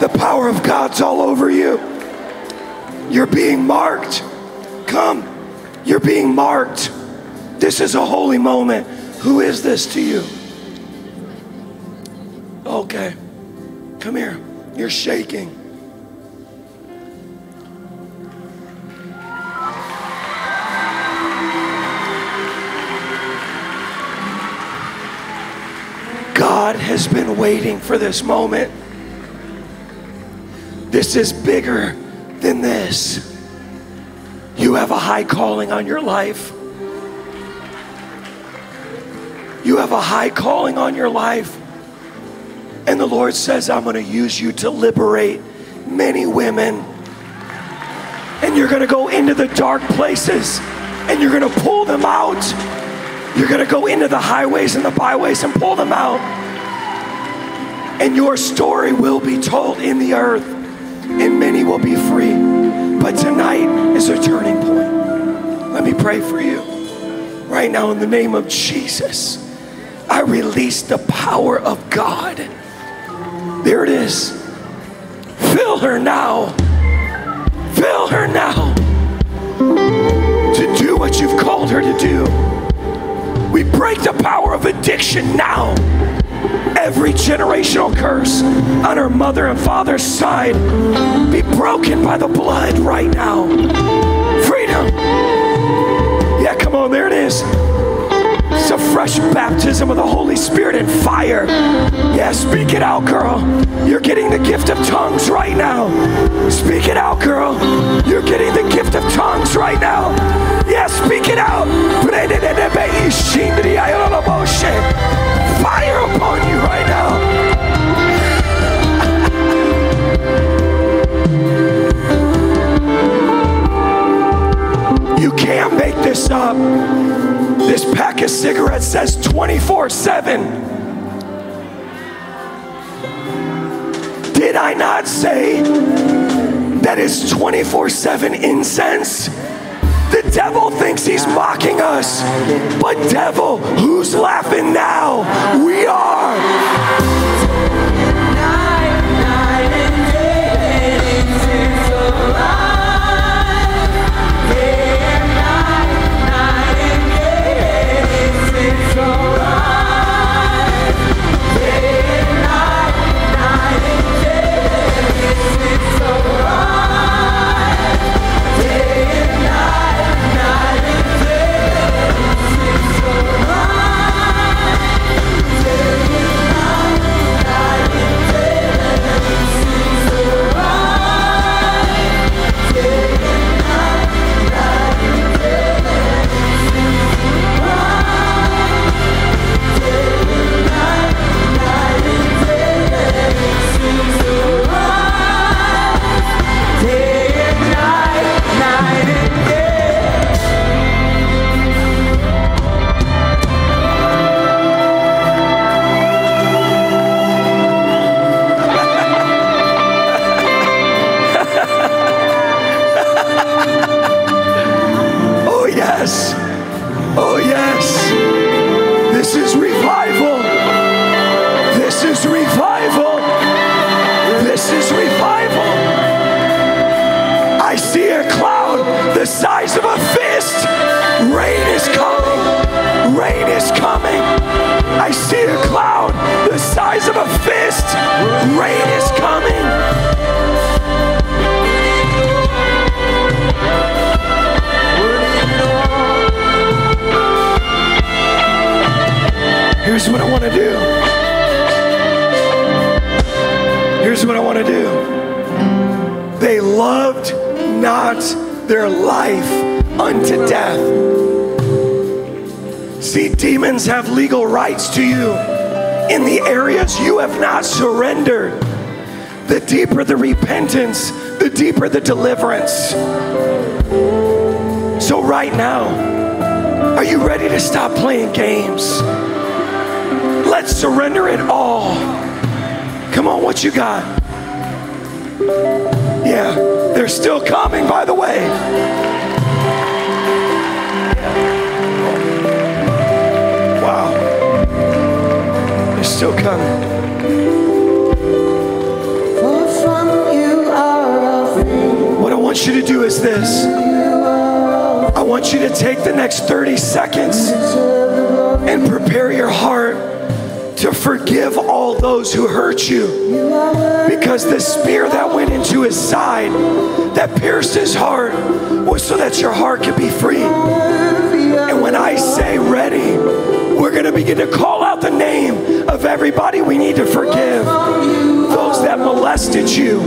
the power of God's all over you. You're being marked. Come, you're being marked. This is a holy moment. Who is this to you? Okay, come here. You're shaking. God has been waiting for this moment. This is bigger than this. You have a high calling on your life. You have a high calling on your life. And the Lord says, I'm going to use you to liberate many women. And you're going to go into the dark places and you're going to pull them out. You're going to go into the highways and the byways and pull them out. And your story will be told in the earth, and many will be free. But tonight is a turning point. Let me pray for you. Right now, in the name of Jesus, I release the power of God. There it is. Fill her now. Fill her now to do what you've called her to do. We break the power of addiction now. Every generational curse on her mother and father's side be broken by the blood right now. Freedom. Yeah, come on, there it is. It's a fresh baptism of the Holy Spirit and fire. Yeah, speak it out, girl. You're getting the gift of tongues right now. Speak it out, girl. You're getting the gift of tongues right now. Yeah, speak it out. Fire upon you right now. You can't make this up. This pack of cigarettes says 24 7. Did I not say that is 24 7 incense? Devil thinks he's mocking us. But, devil, who's laughing now? We are. Be free. And when I say ready, we're going to begin to call out the name of everybody we need to forgive. Those that molested you,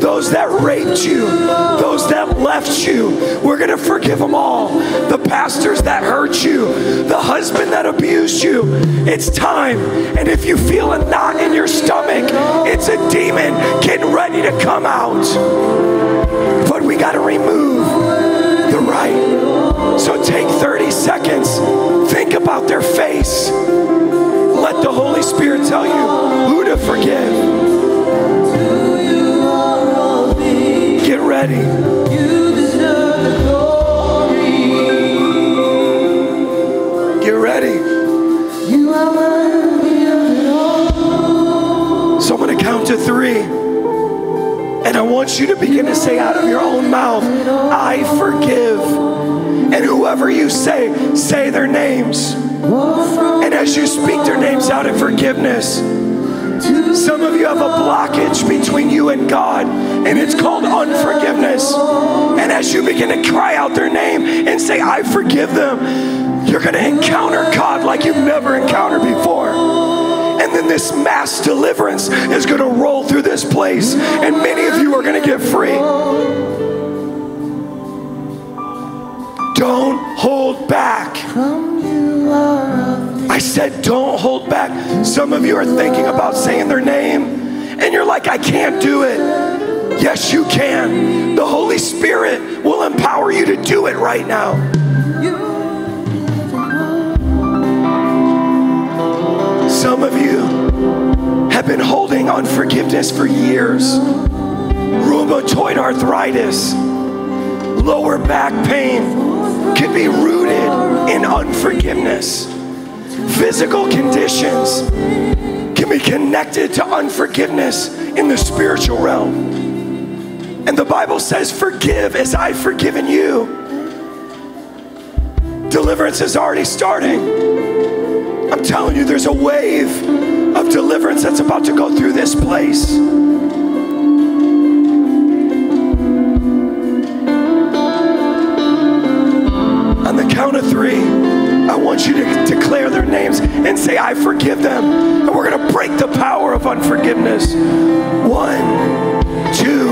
those that raped you, those that left you. We're going to forgive them all. The pastors that hurt you, the husband that abused you. It's time. And if you feel a knot in your stomach, it's a demon getting ready to come out. But we got to remove the right. So take 30 seconds. Think about their face. Let the Holy Spirit tell you who to forgive. Get ready. Get ready. So I'm going to count to three. And I want you to begin to say out of your own mouth, I forgive. And whoever you say, say their names. And as you speak their names out in forgiveness, some of you have a blockage between you and God, and it's called unforgiveness. And as you begin to cry out their name and say, I forgive them, you're going to encounter God like you've never encountered before. And then this mass deliverance is going to roll through this place, and many of you are going to get free. Don't hold back. From you are all things. I said, don't hold back. Some of you are thinking about saying their name, and you're like, I can't do it. Yes, you can. The Holy Spirit will empower you to do it right now. Some of you have been holding on forgiveness for years. Rheumatoid arthritis, lower back pain can be rooted in unforgiveness. Physical conditions can be connected to unforgiveness in the spiritual realm. And the Bible says, Forgive as I've forgiven you. Deliverance is already starting. I'm telling you, there's a wave of deliverance that's about to go through this place. And say, I forgive them. And we're going to break the power of unforgiveness. One, two,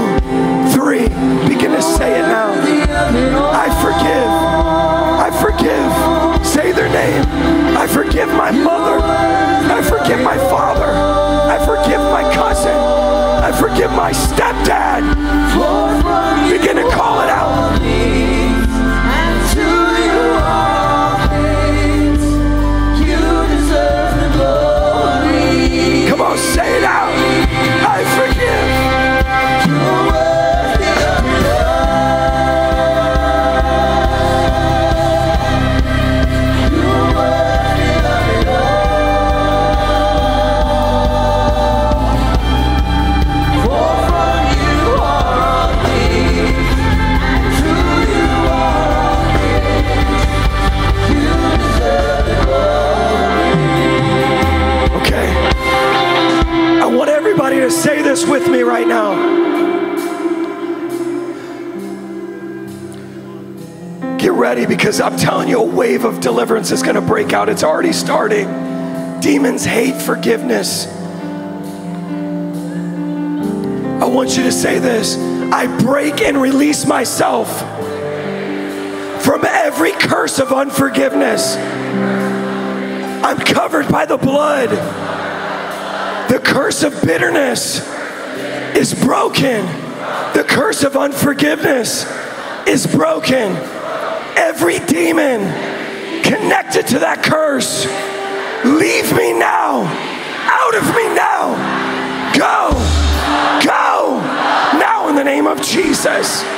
this with me right now. Get ready because I'm telling you, a wave of deliverance is going to break out. It's already starting. Demons hate forgiveness. I want you to say this I break and release myself from every curse of unforgiveness. I'm covered by the blood. The curse of bitterness is broken. The curse of unforgiveness is broken. Every demon connected to that curse, leave me now. Out of me now. Go. Go. Now in the name of Jesus.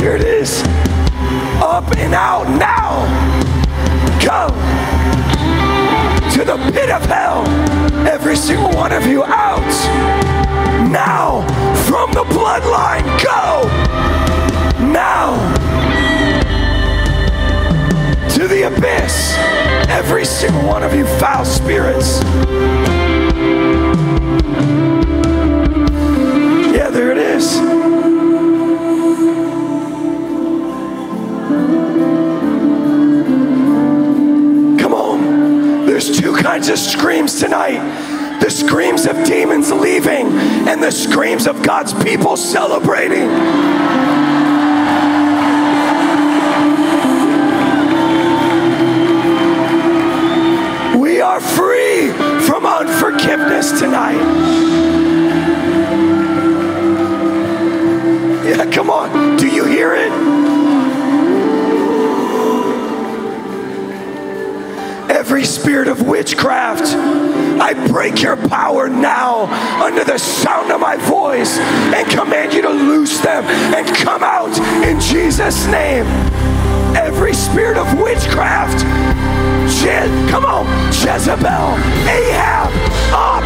Here it is. Up and out now. Go to the pit of hell. Every single one of you out. Now from the bloodline. Go. Now to the abyss. Every single one of you foul spirits. Two screams tonight the screams of demons leaving, and the screams of God's people celebrating. We are free from unforgiveness tonight. Yeah, come on. Do you hear it? Spirit of witchcraft, I break your power now under the sound of my voice and command you to loose them and come out in Jesus' name. Every spirit of witchcraft, Je- come on, Jezebel, Ahab, up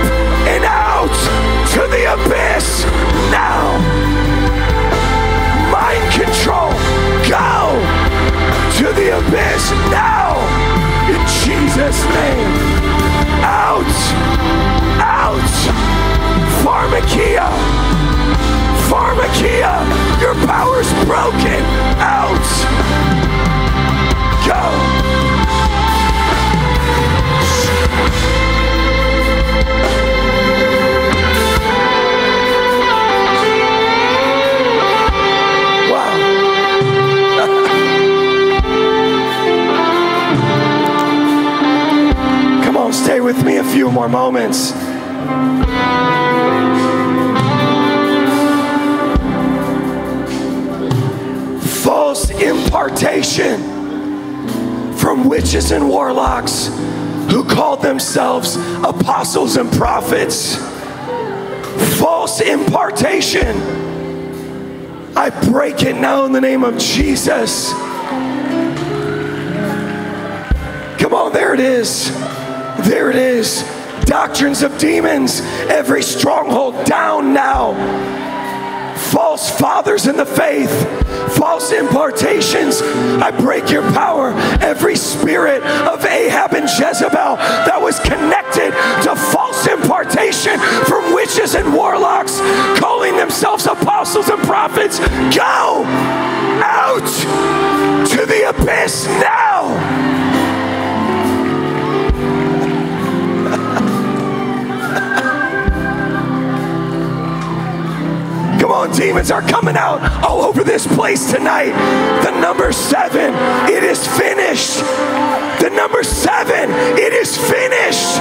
and out to the abyss now. Mind control, go to the abyss now Jesus' name. Out, out, Pharmakeia, Pharmakeia, your power's broken. Out, go. Few more moments. False impartation from witches and warlocks who called themselves apostles and prophets. False impartation. I break it now in the name of Jesus. Come on, there it is. There it is. Doctrines of demons, every stronghold down now false fathers in the faith, false impartations. I break your power. Every spirit of Ahab and Jezebel that was connected to false impartation from witches and warlocks calling themselves apostles and prophets, go out to the abyss now. Demons are coming out all over this place tonight. The number seven, it is finished. The number seven, it is finished.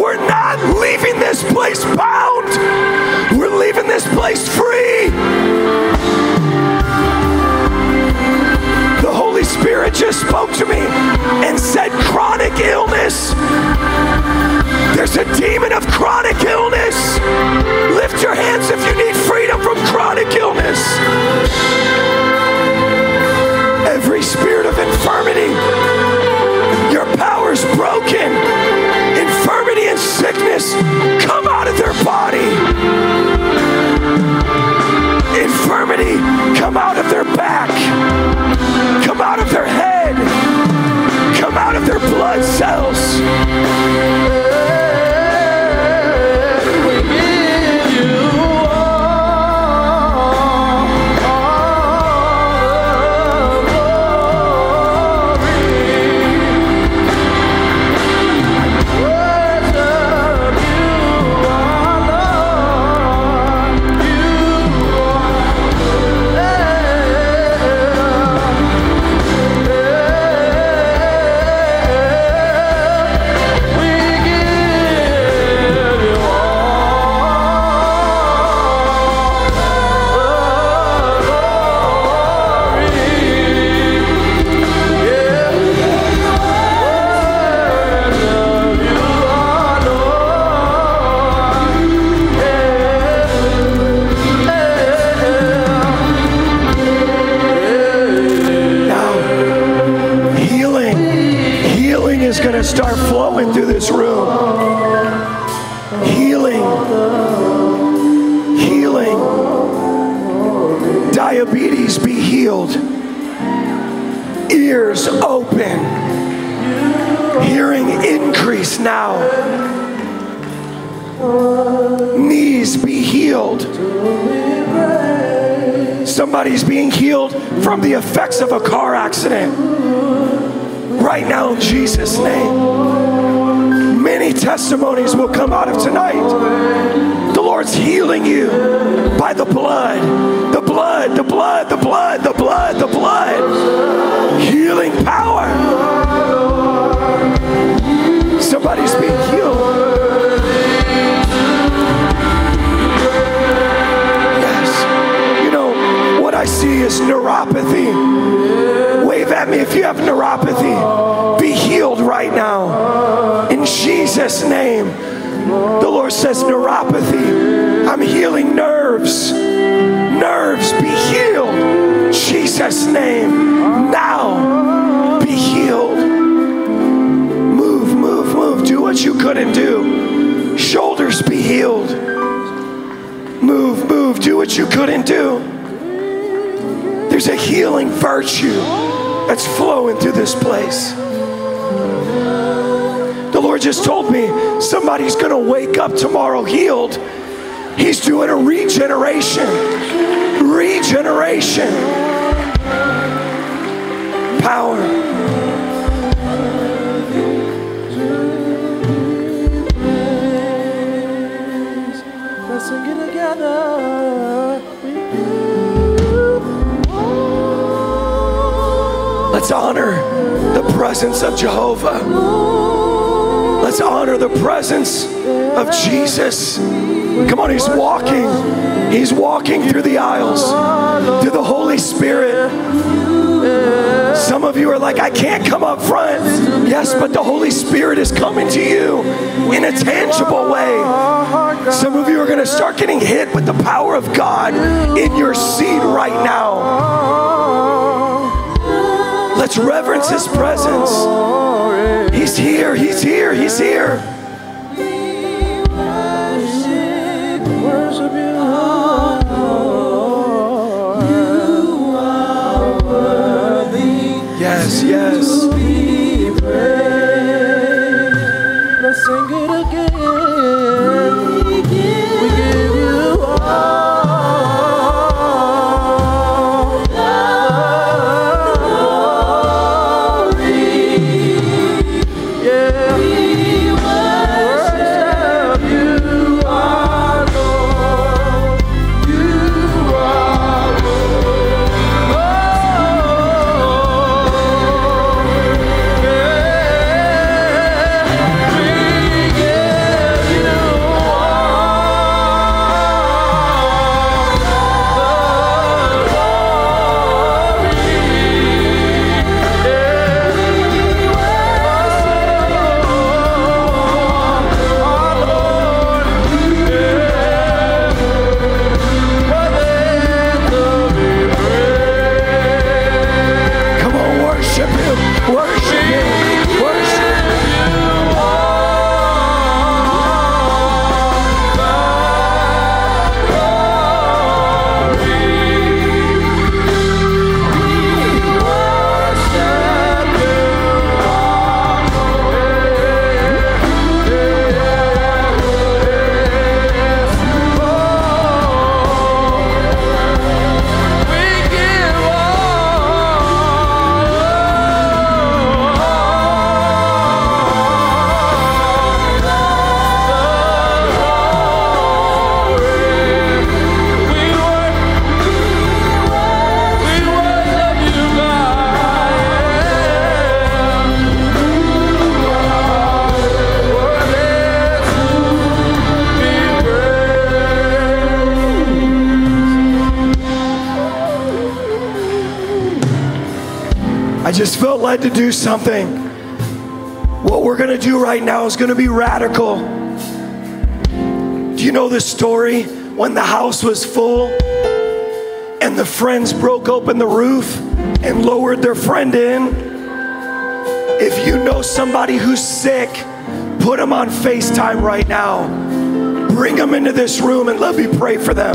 We're not leaving this place bound, we're leaving this place free. The Holy Spirit just spoke to me and said, chronic illness. There's a demon of chronic illness. Lift your hands if you need freedom from chronic illness. Every spirit of infirmity, your power's broken. Infirmity and sickness, come out of their body. Infirmity, come out of their back. Come out of their head. Come out of their blood cells. Somebody's being healed from the effects of a car accident. Right now, in Jesus' name. Many testimonies will come out of tonight. The Lord's healing you by the blood. The blood, the blood, the blood, the blood, the blood. Healing power. Somebody's being healed. I see is neuropathy. Wave at me if you have neuropathy. Be healed right now. In Jesus' name. The Lord says neuropathy. I'm healing nerves. Nerves be healed. Jesus' name. Now be healed. Move, move, move. Do what you couldn't do. Shoulders be healed. Move, move. Do what you couldn't do. There's a healing virtue that's flowing through this place. The Lord just told me somebody's going to wake up tomorrow healed. He's doing a regeneration. Regeneration. Power. Sing it together. Let's honor the presence of Jehovah. Let's honor the presence of Jesus. Come on, he's walking. He's walking through the aisles, through the Holy Spirit. Some of you are like, I can't come up front. Yes, but the Holy Spirit is coming to you in a tangible way. Some of you are going to start getting hit with the power of God in your seed right now. Let's reverence His presence. He's here, He's here, He's here. To do something. What we're going to do right now is going to be radical. Do you know this story? When the house was full and the friends broke open the roof and lowered their friend in. If you know somebody who's sick, put them on FaceTime right now. Bring them into this room and let me pray for them.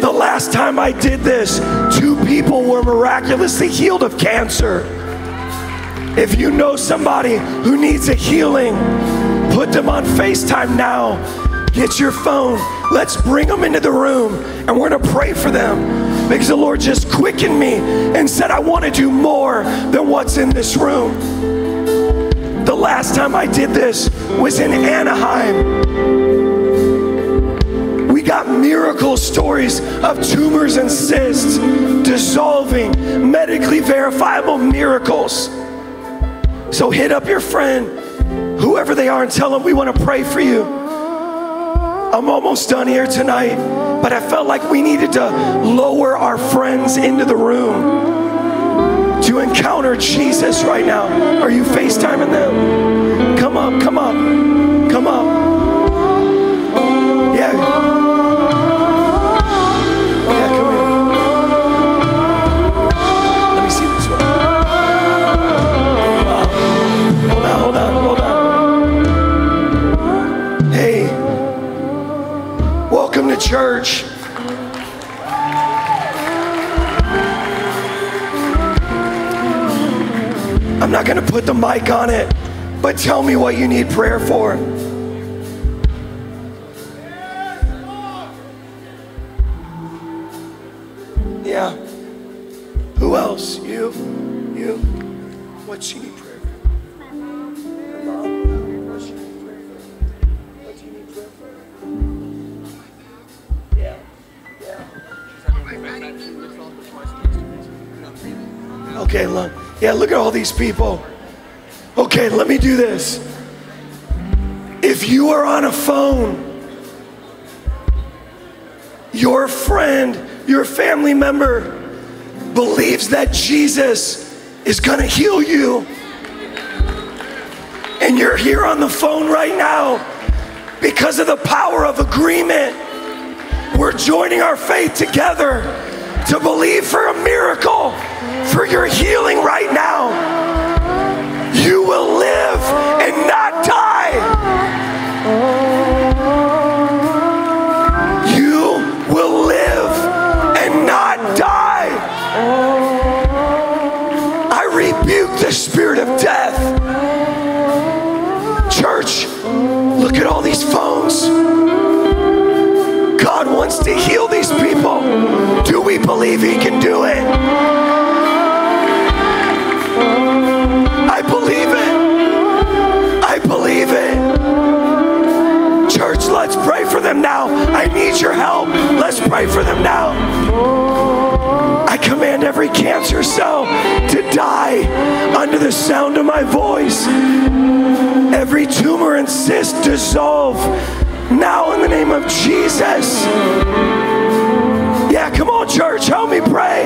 The last time I did this, two people were miraculously healed of cancer. If you know somebody who needs a healing, put them on FaceTime now. Get your phone. Let's bring them into the room and we're to pray for them because the Lord just quickened me and said, I want to do more than what's in this room. The last time I did this was in Anaheim. We got miracle stories of tumors and cysts dissolving, medically verifiable miracles. So hit up your friend, whoever they are, and tell them we want to pray for you. I'm almost done here tonight, but I felt like we needed to lower our friends into the room to encounter Jesus right now. Are you FaceTiming them? Come up, come up, come up. Church. I'm not going to put the mic on it, but tell me what you need prayer for. These people. Okay, let me do this. If you are on a phone, your friend, your family member believes that Jesus is going to heal you, and you're here on the phone right now because of the power of agreement, we're joining our faith together to believe for a miracle, for your healing right now. These phones. God wants to heal these people. Do we believe He can do it? I believe it. I believe it. Church, let's pray for them now. I need your help. Let's pray for them now. Command every cancer cell to die under the sound of my voice. Every tumor and cyst dissolve now in the name of Jesus. Yeah, come on, church, help me pray.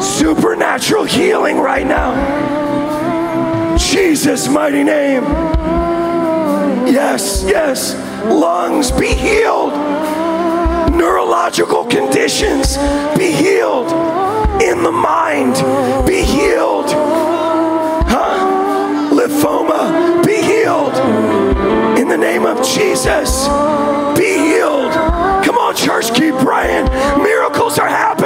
Supernatural healing right now. Jesus' mighty name. Yes, yes. Lungs be healed. Neurological conditions be healed. In the mind be healed. Huh? Lymphoma be healed. In the name of Jesus, be healed. Come on, church, keep praying. Miracles are happening.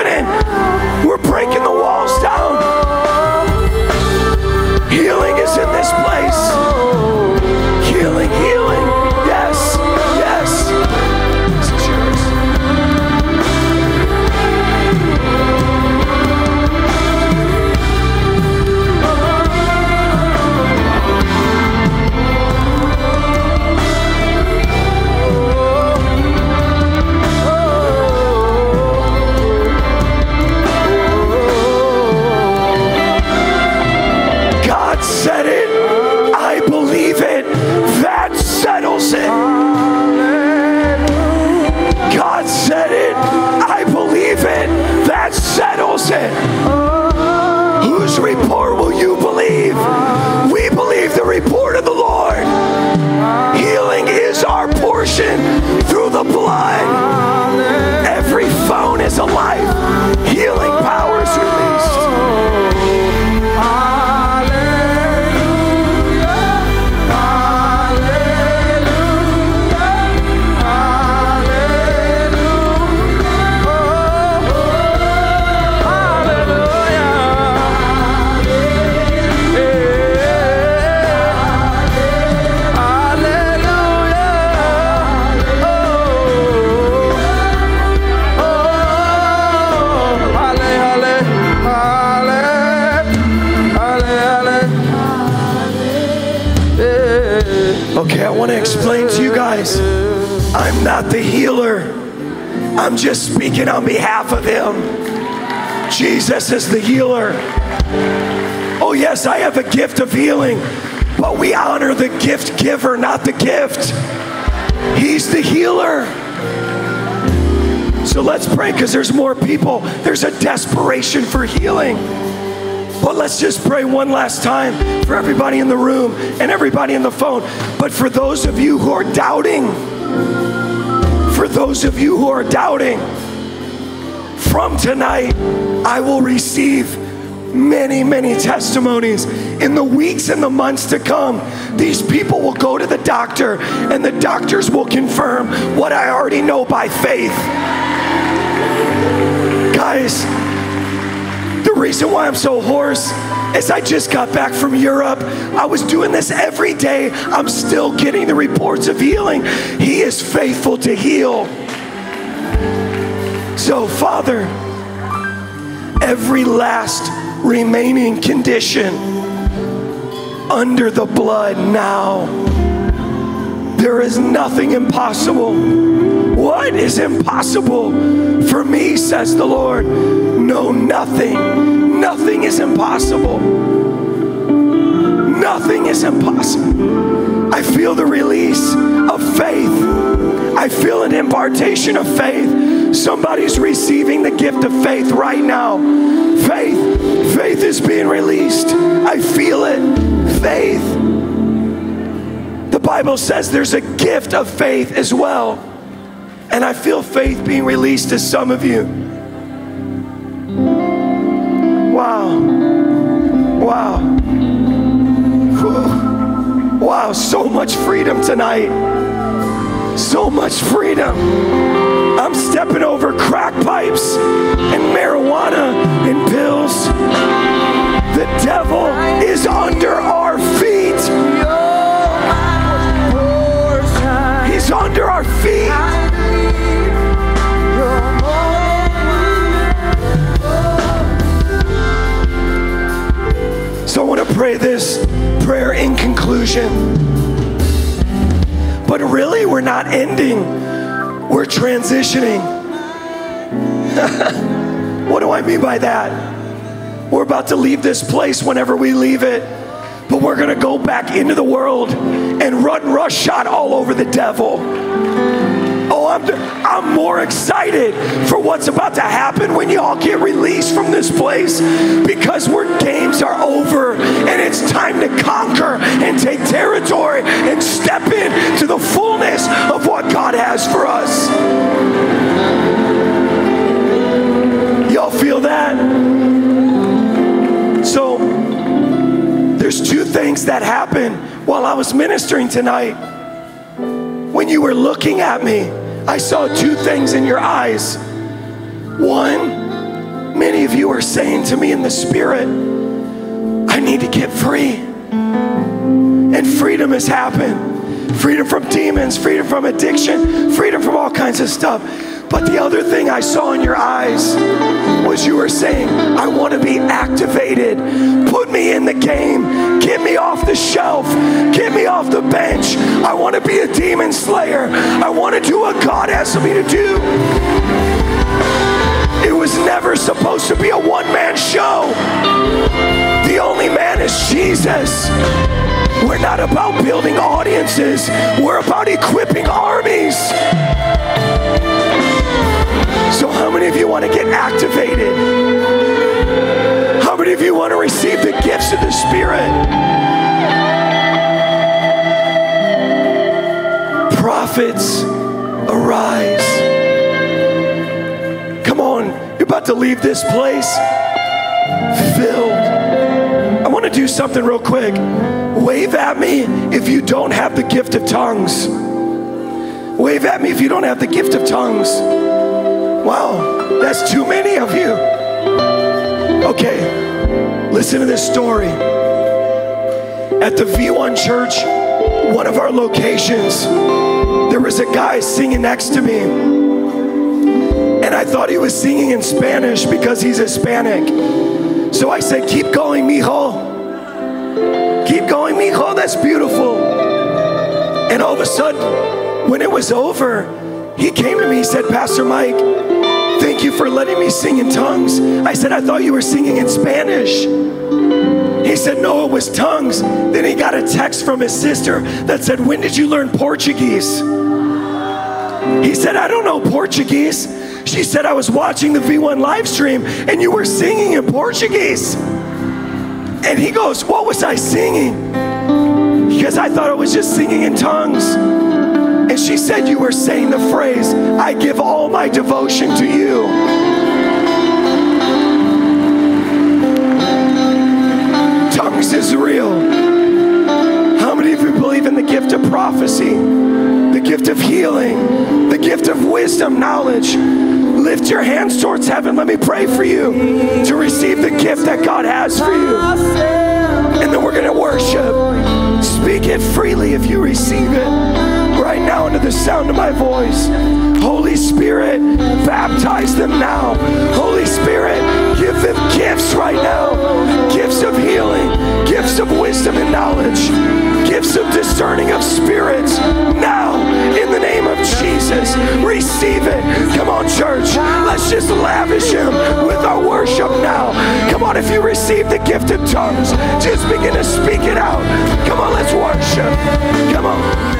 Is the healer. Oh, yes, I have a gift of healing, but we honor the gift giver, not the gift. He's the healer. So let's pray because there's more people. There's a desperation for healing. But let's just pray one last time for everybody in the room and everybody in the phone. But for those of you who are doubting, for those of you who are doubting, tonight, I will receive many, many testimonies. In the weeks and the months to come, these people will go to the doctor and the doctors will confirm what I already know by faith. Guys, the reason why I'm so hoarse is I just got back from Europe. I was doing this every day. I'm still getting the reports of healing. He is faithful to heal. So, Father, every last remaining condition under the blood now, there is nothing impossible. What is impossible for me, says the Lord? No, nothing. Nothing is impossible. Nothing is impossible. I feel the release of faith. I feel an impartation of faith. Somebody's receiving the gift of faith right now. Faith. Faith is being released. I feel it. Faith. The Bible says there's a gift of faith as well. And I feel faith being released to some of you. Wow. Wow. Wow, so much freedom tonight. So much freedom. I'm stepping over crack pipes and marijuana and pills. The devil is under our feet. He's under our feet. So I want to pray this prayer in conclusion. But really, we're not ending, we're transitioning. what do I mean by that? We're about to leave this place whenever we leave it, but we're going to go back into the world and run rush shot all over the devil. I'm, I'm more excited for what's about to happen when y'all get released from this place because where games are over and it's time to conquer and take territory and step into the fullness of what God has for us. Y'all feel that? So, there's two things that happened while I was ministering tonight. When you were looking at me, I saw two things in your eyes. One, many of you are saying to me in the spirit, I need to get free. And freedom has happened. Freedom from demons, freedom from addiction, freedom from all kinds of stuff. But the other thing I saw in your eyes was you were saying, I want to be activated. Put me in the game. Get me off the shelf. Get me off the bench. I want to be a demon slayer. I want to do what God asks me to do. It was never supposed to be a one man show. The only man is Jesus. We're not about building audiences, we're about equipping. Arise. Come on, you're about to leave this place filled. I want to do something real quick. Wave at me if you don't have the gift of tongues. Wave at me if you don't have the gift of tongues. Wow, that's too many of you. Okay, listen to this story. At the V1 church, one of our locations, was a guy singing next to me. And I thought he was singing in Spanish because he's Hispanic. So I said, Keep going, mijo. Keep going, mijo. That's beautiful. And all of a sudden, when it was over, he came to me, he said, Pastor Mike, thank you for letting me sing in tongues. I said, I thought you were singing in Spanish. He said, No, it was tongues. Then he got a text from his sister that said, When did you learn Portuguese? He said, I don't know Portuguese. She said, I was watching the V1 live stream and you were singing in Portuguese. And he goes, What was I singing? Because I thought I was just singing in tongues. And she said, You were saying the phrase, I give all my devotion to you. Tongues is real. How many of you believe in the gift of prophecy, gift of healing, the gift of wisdom, knowledge? Lift your hands towards heaven. Let me pray for you to receive the gift that God has for you. And then we're going to worship. Speak it freely if you receive it right now under the sound of my voice. Holy Spirit, baptize them now. Holy Spirit, give them gifts right now gifts of healing, gifts of wisdom and knowledge, gifts of discerning of spirits now in the name of Jesus. Receive it. Come on, church. Let's just lavish Him with our worship now. Come on, if you receive the gift of tongues, just begin to speak it out. Come on, let's worship. Come on.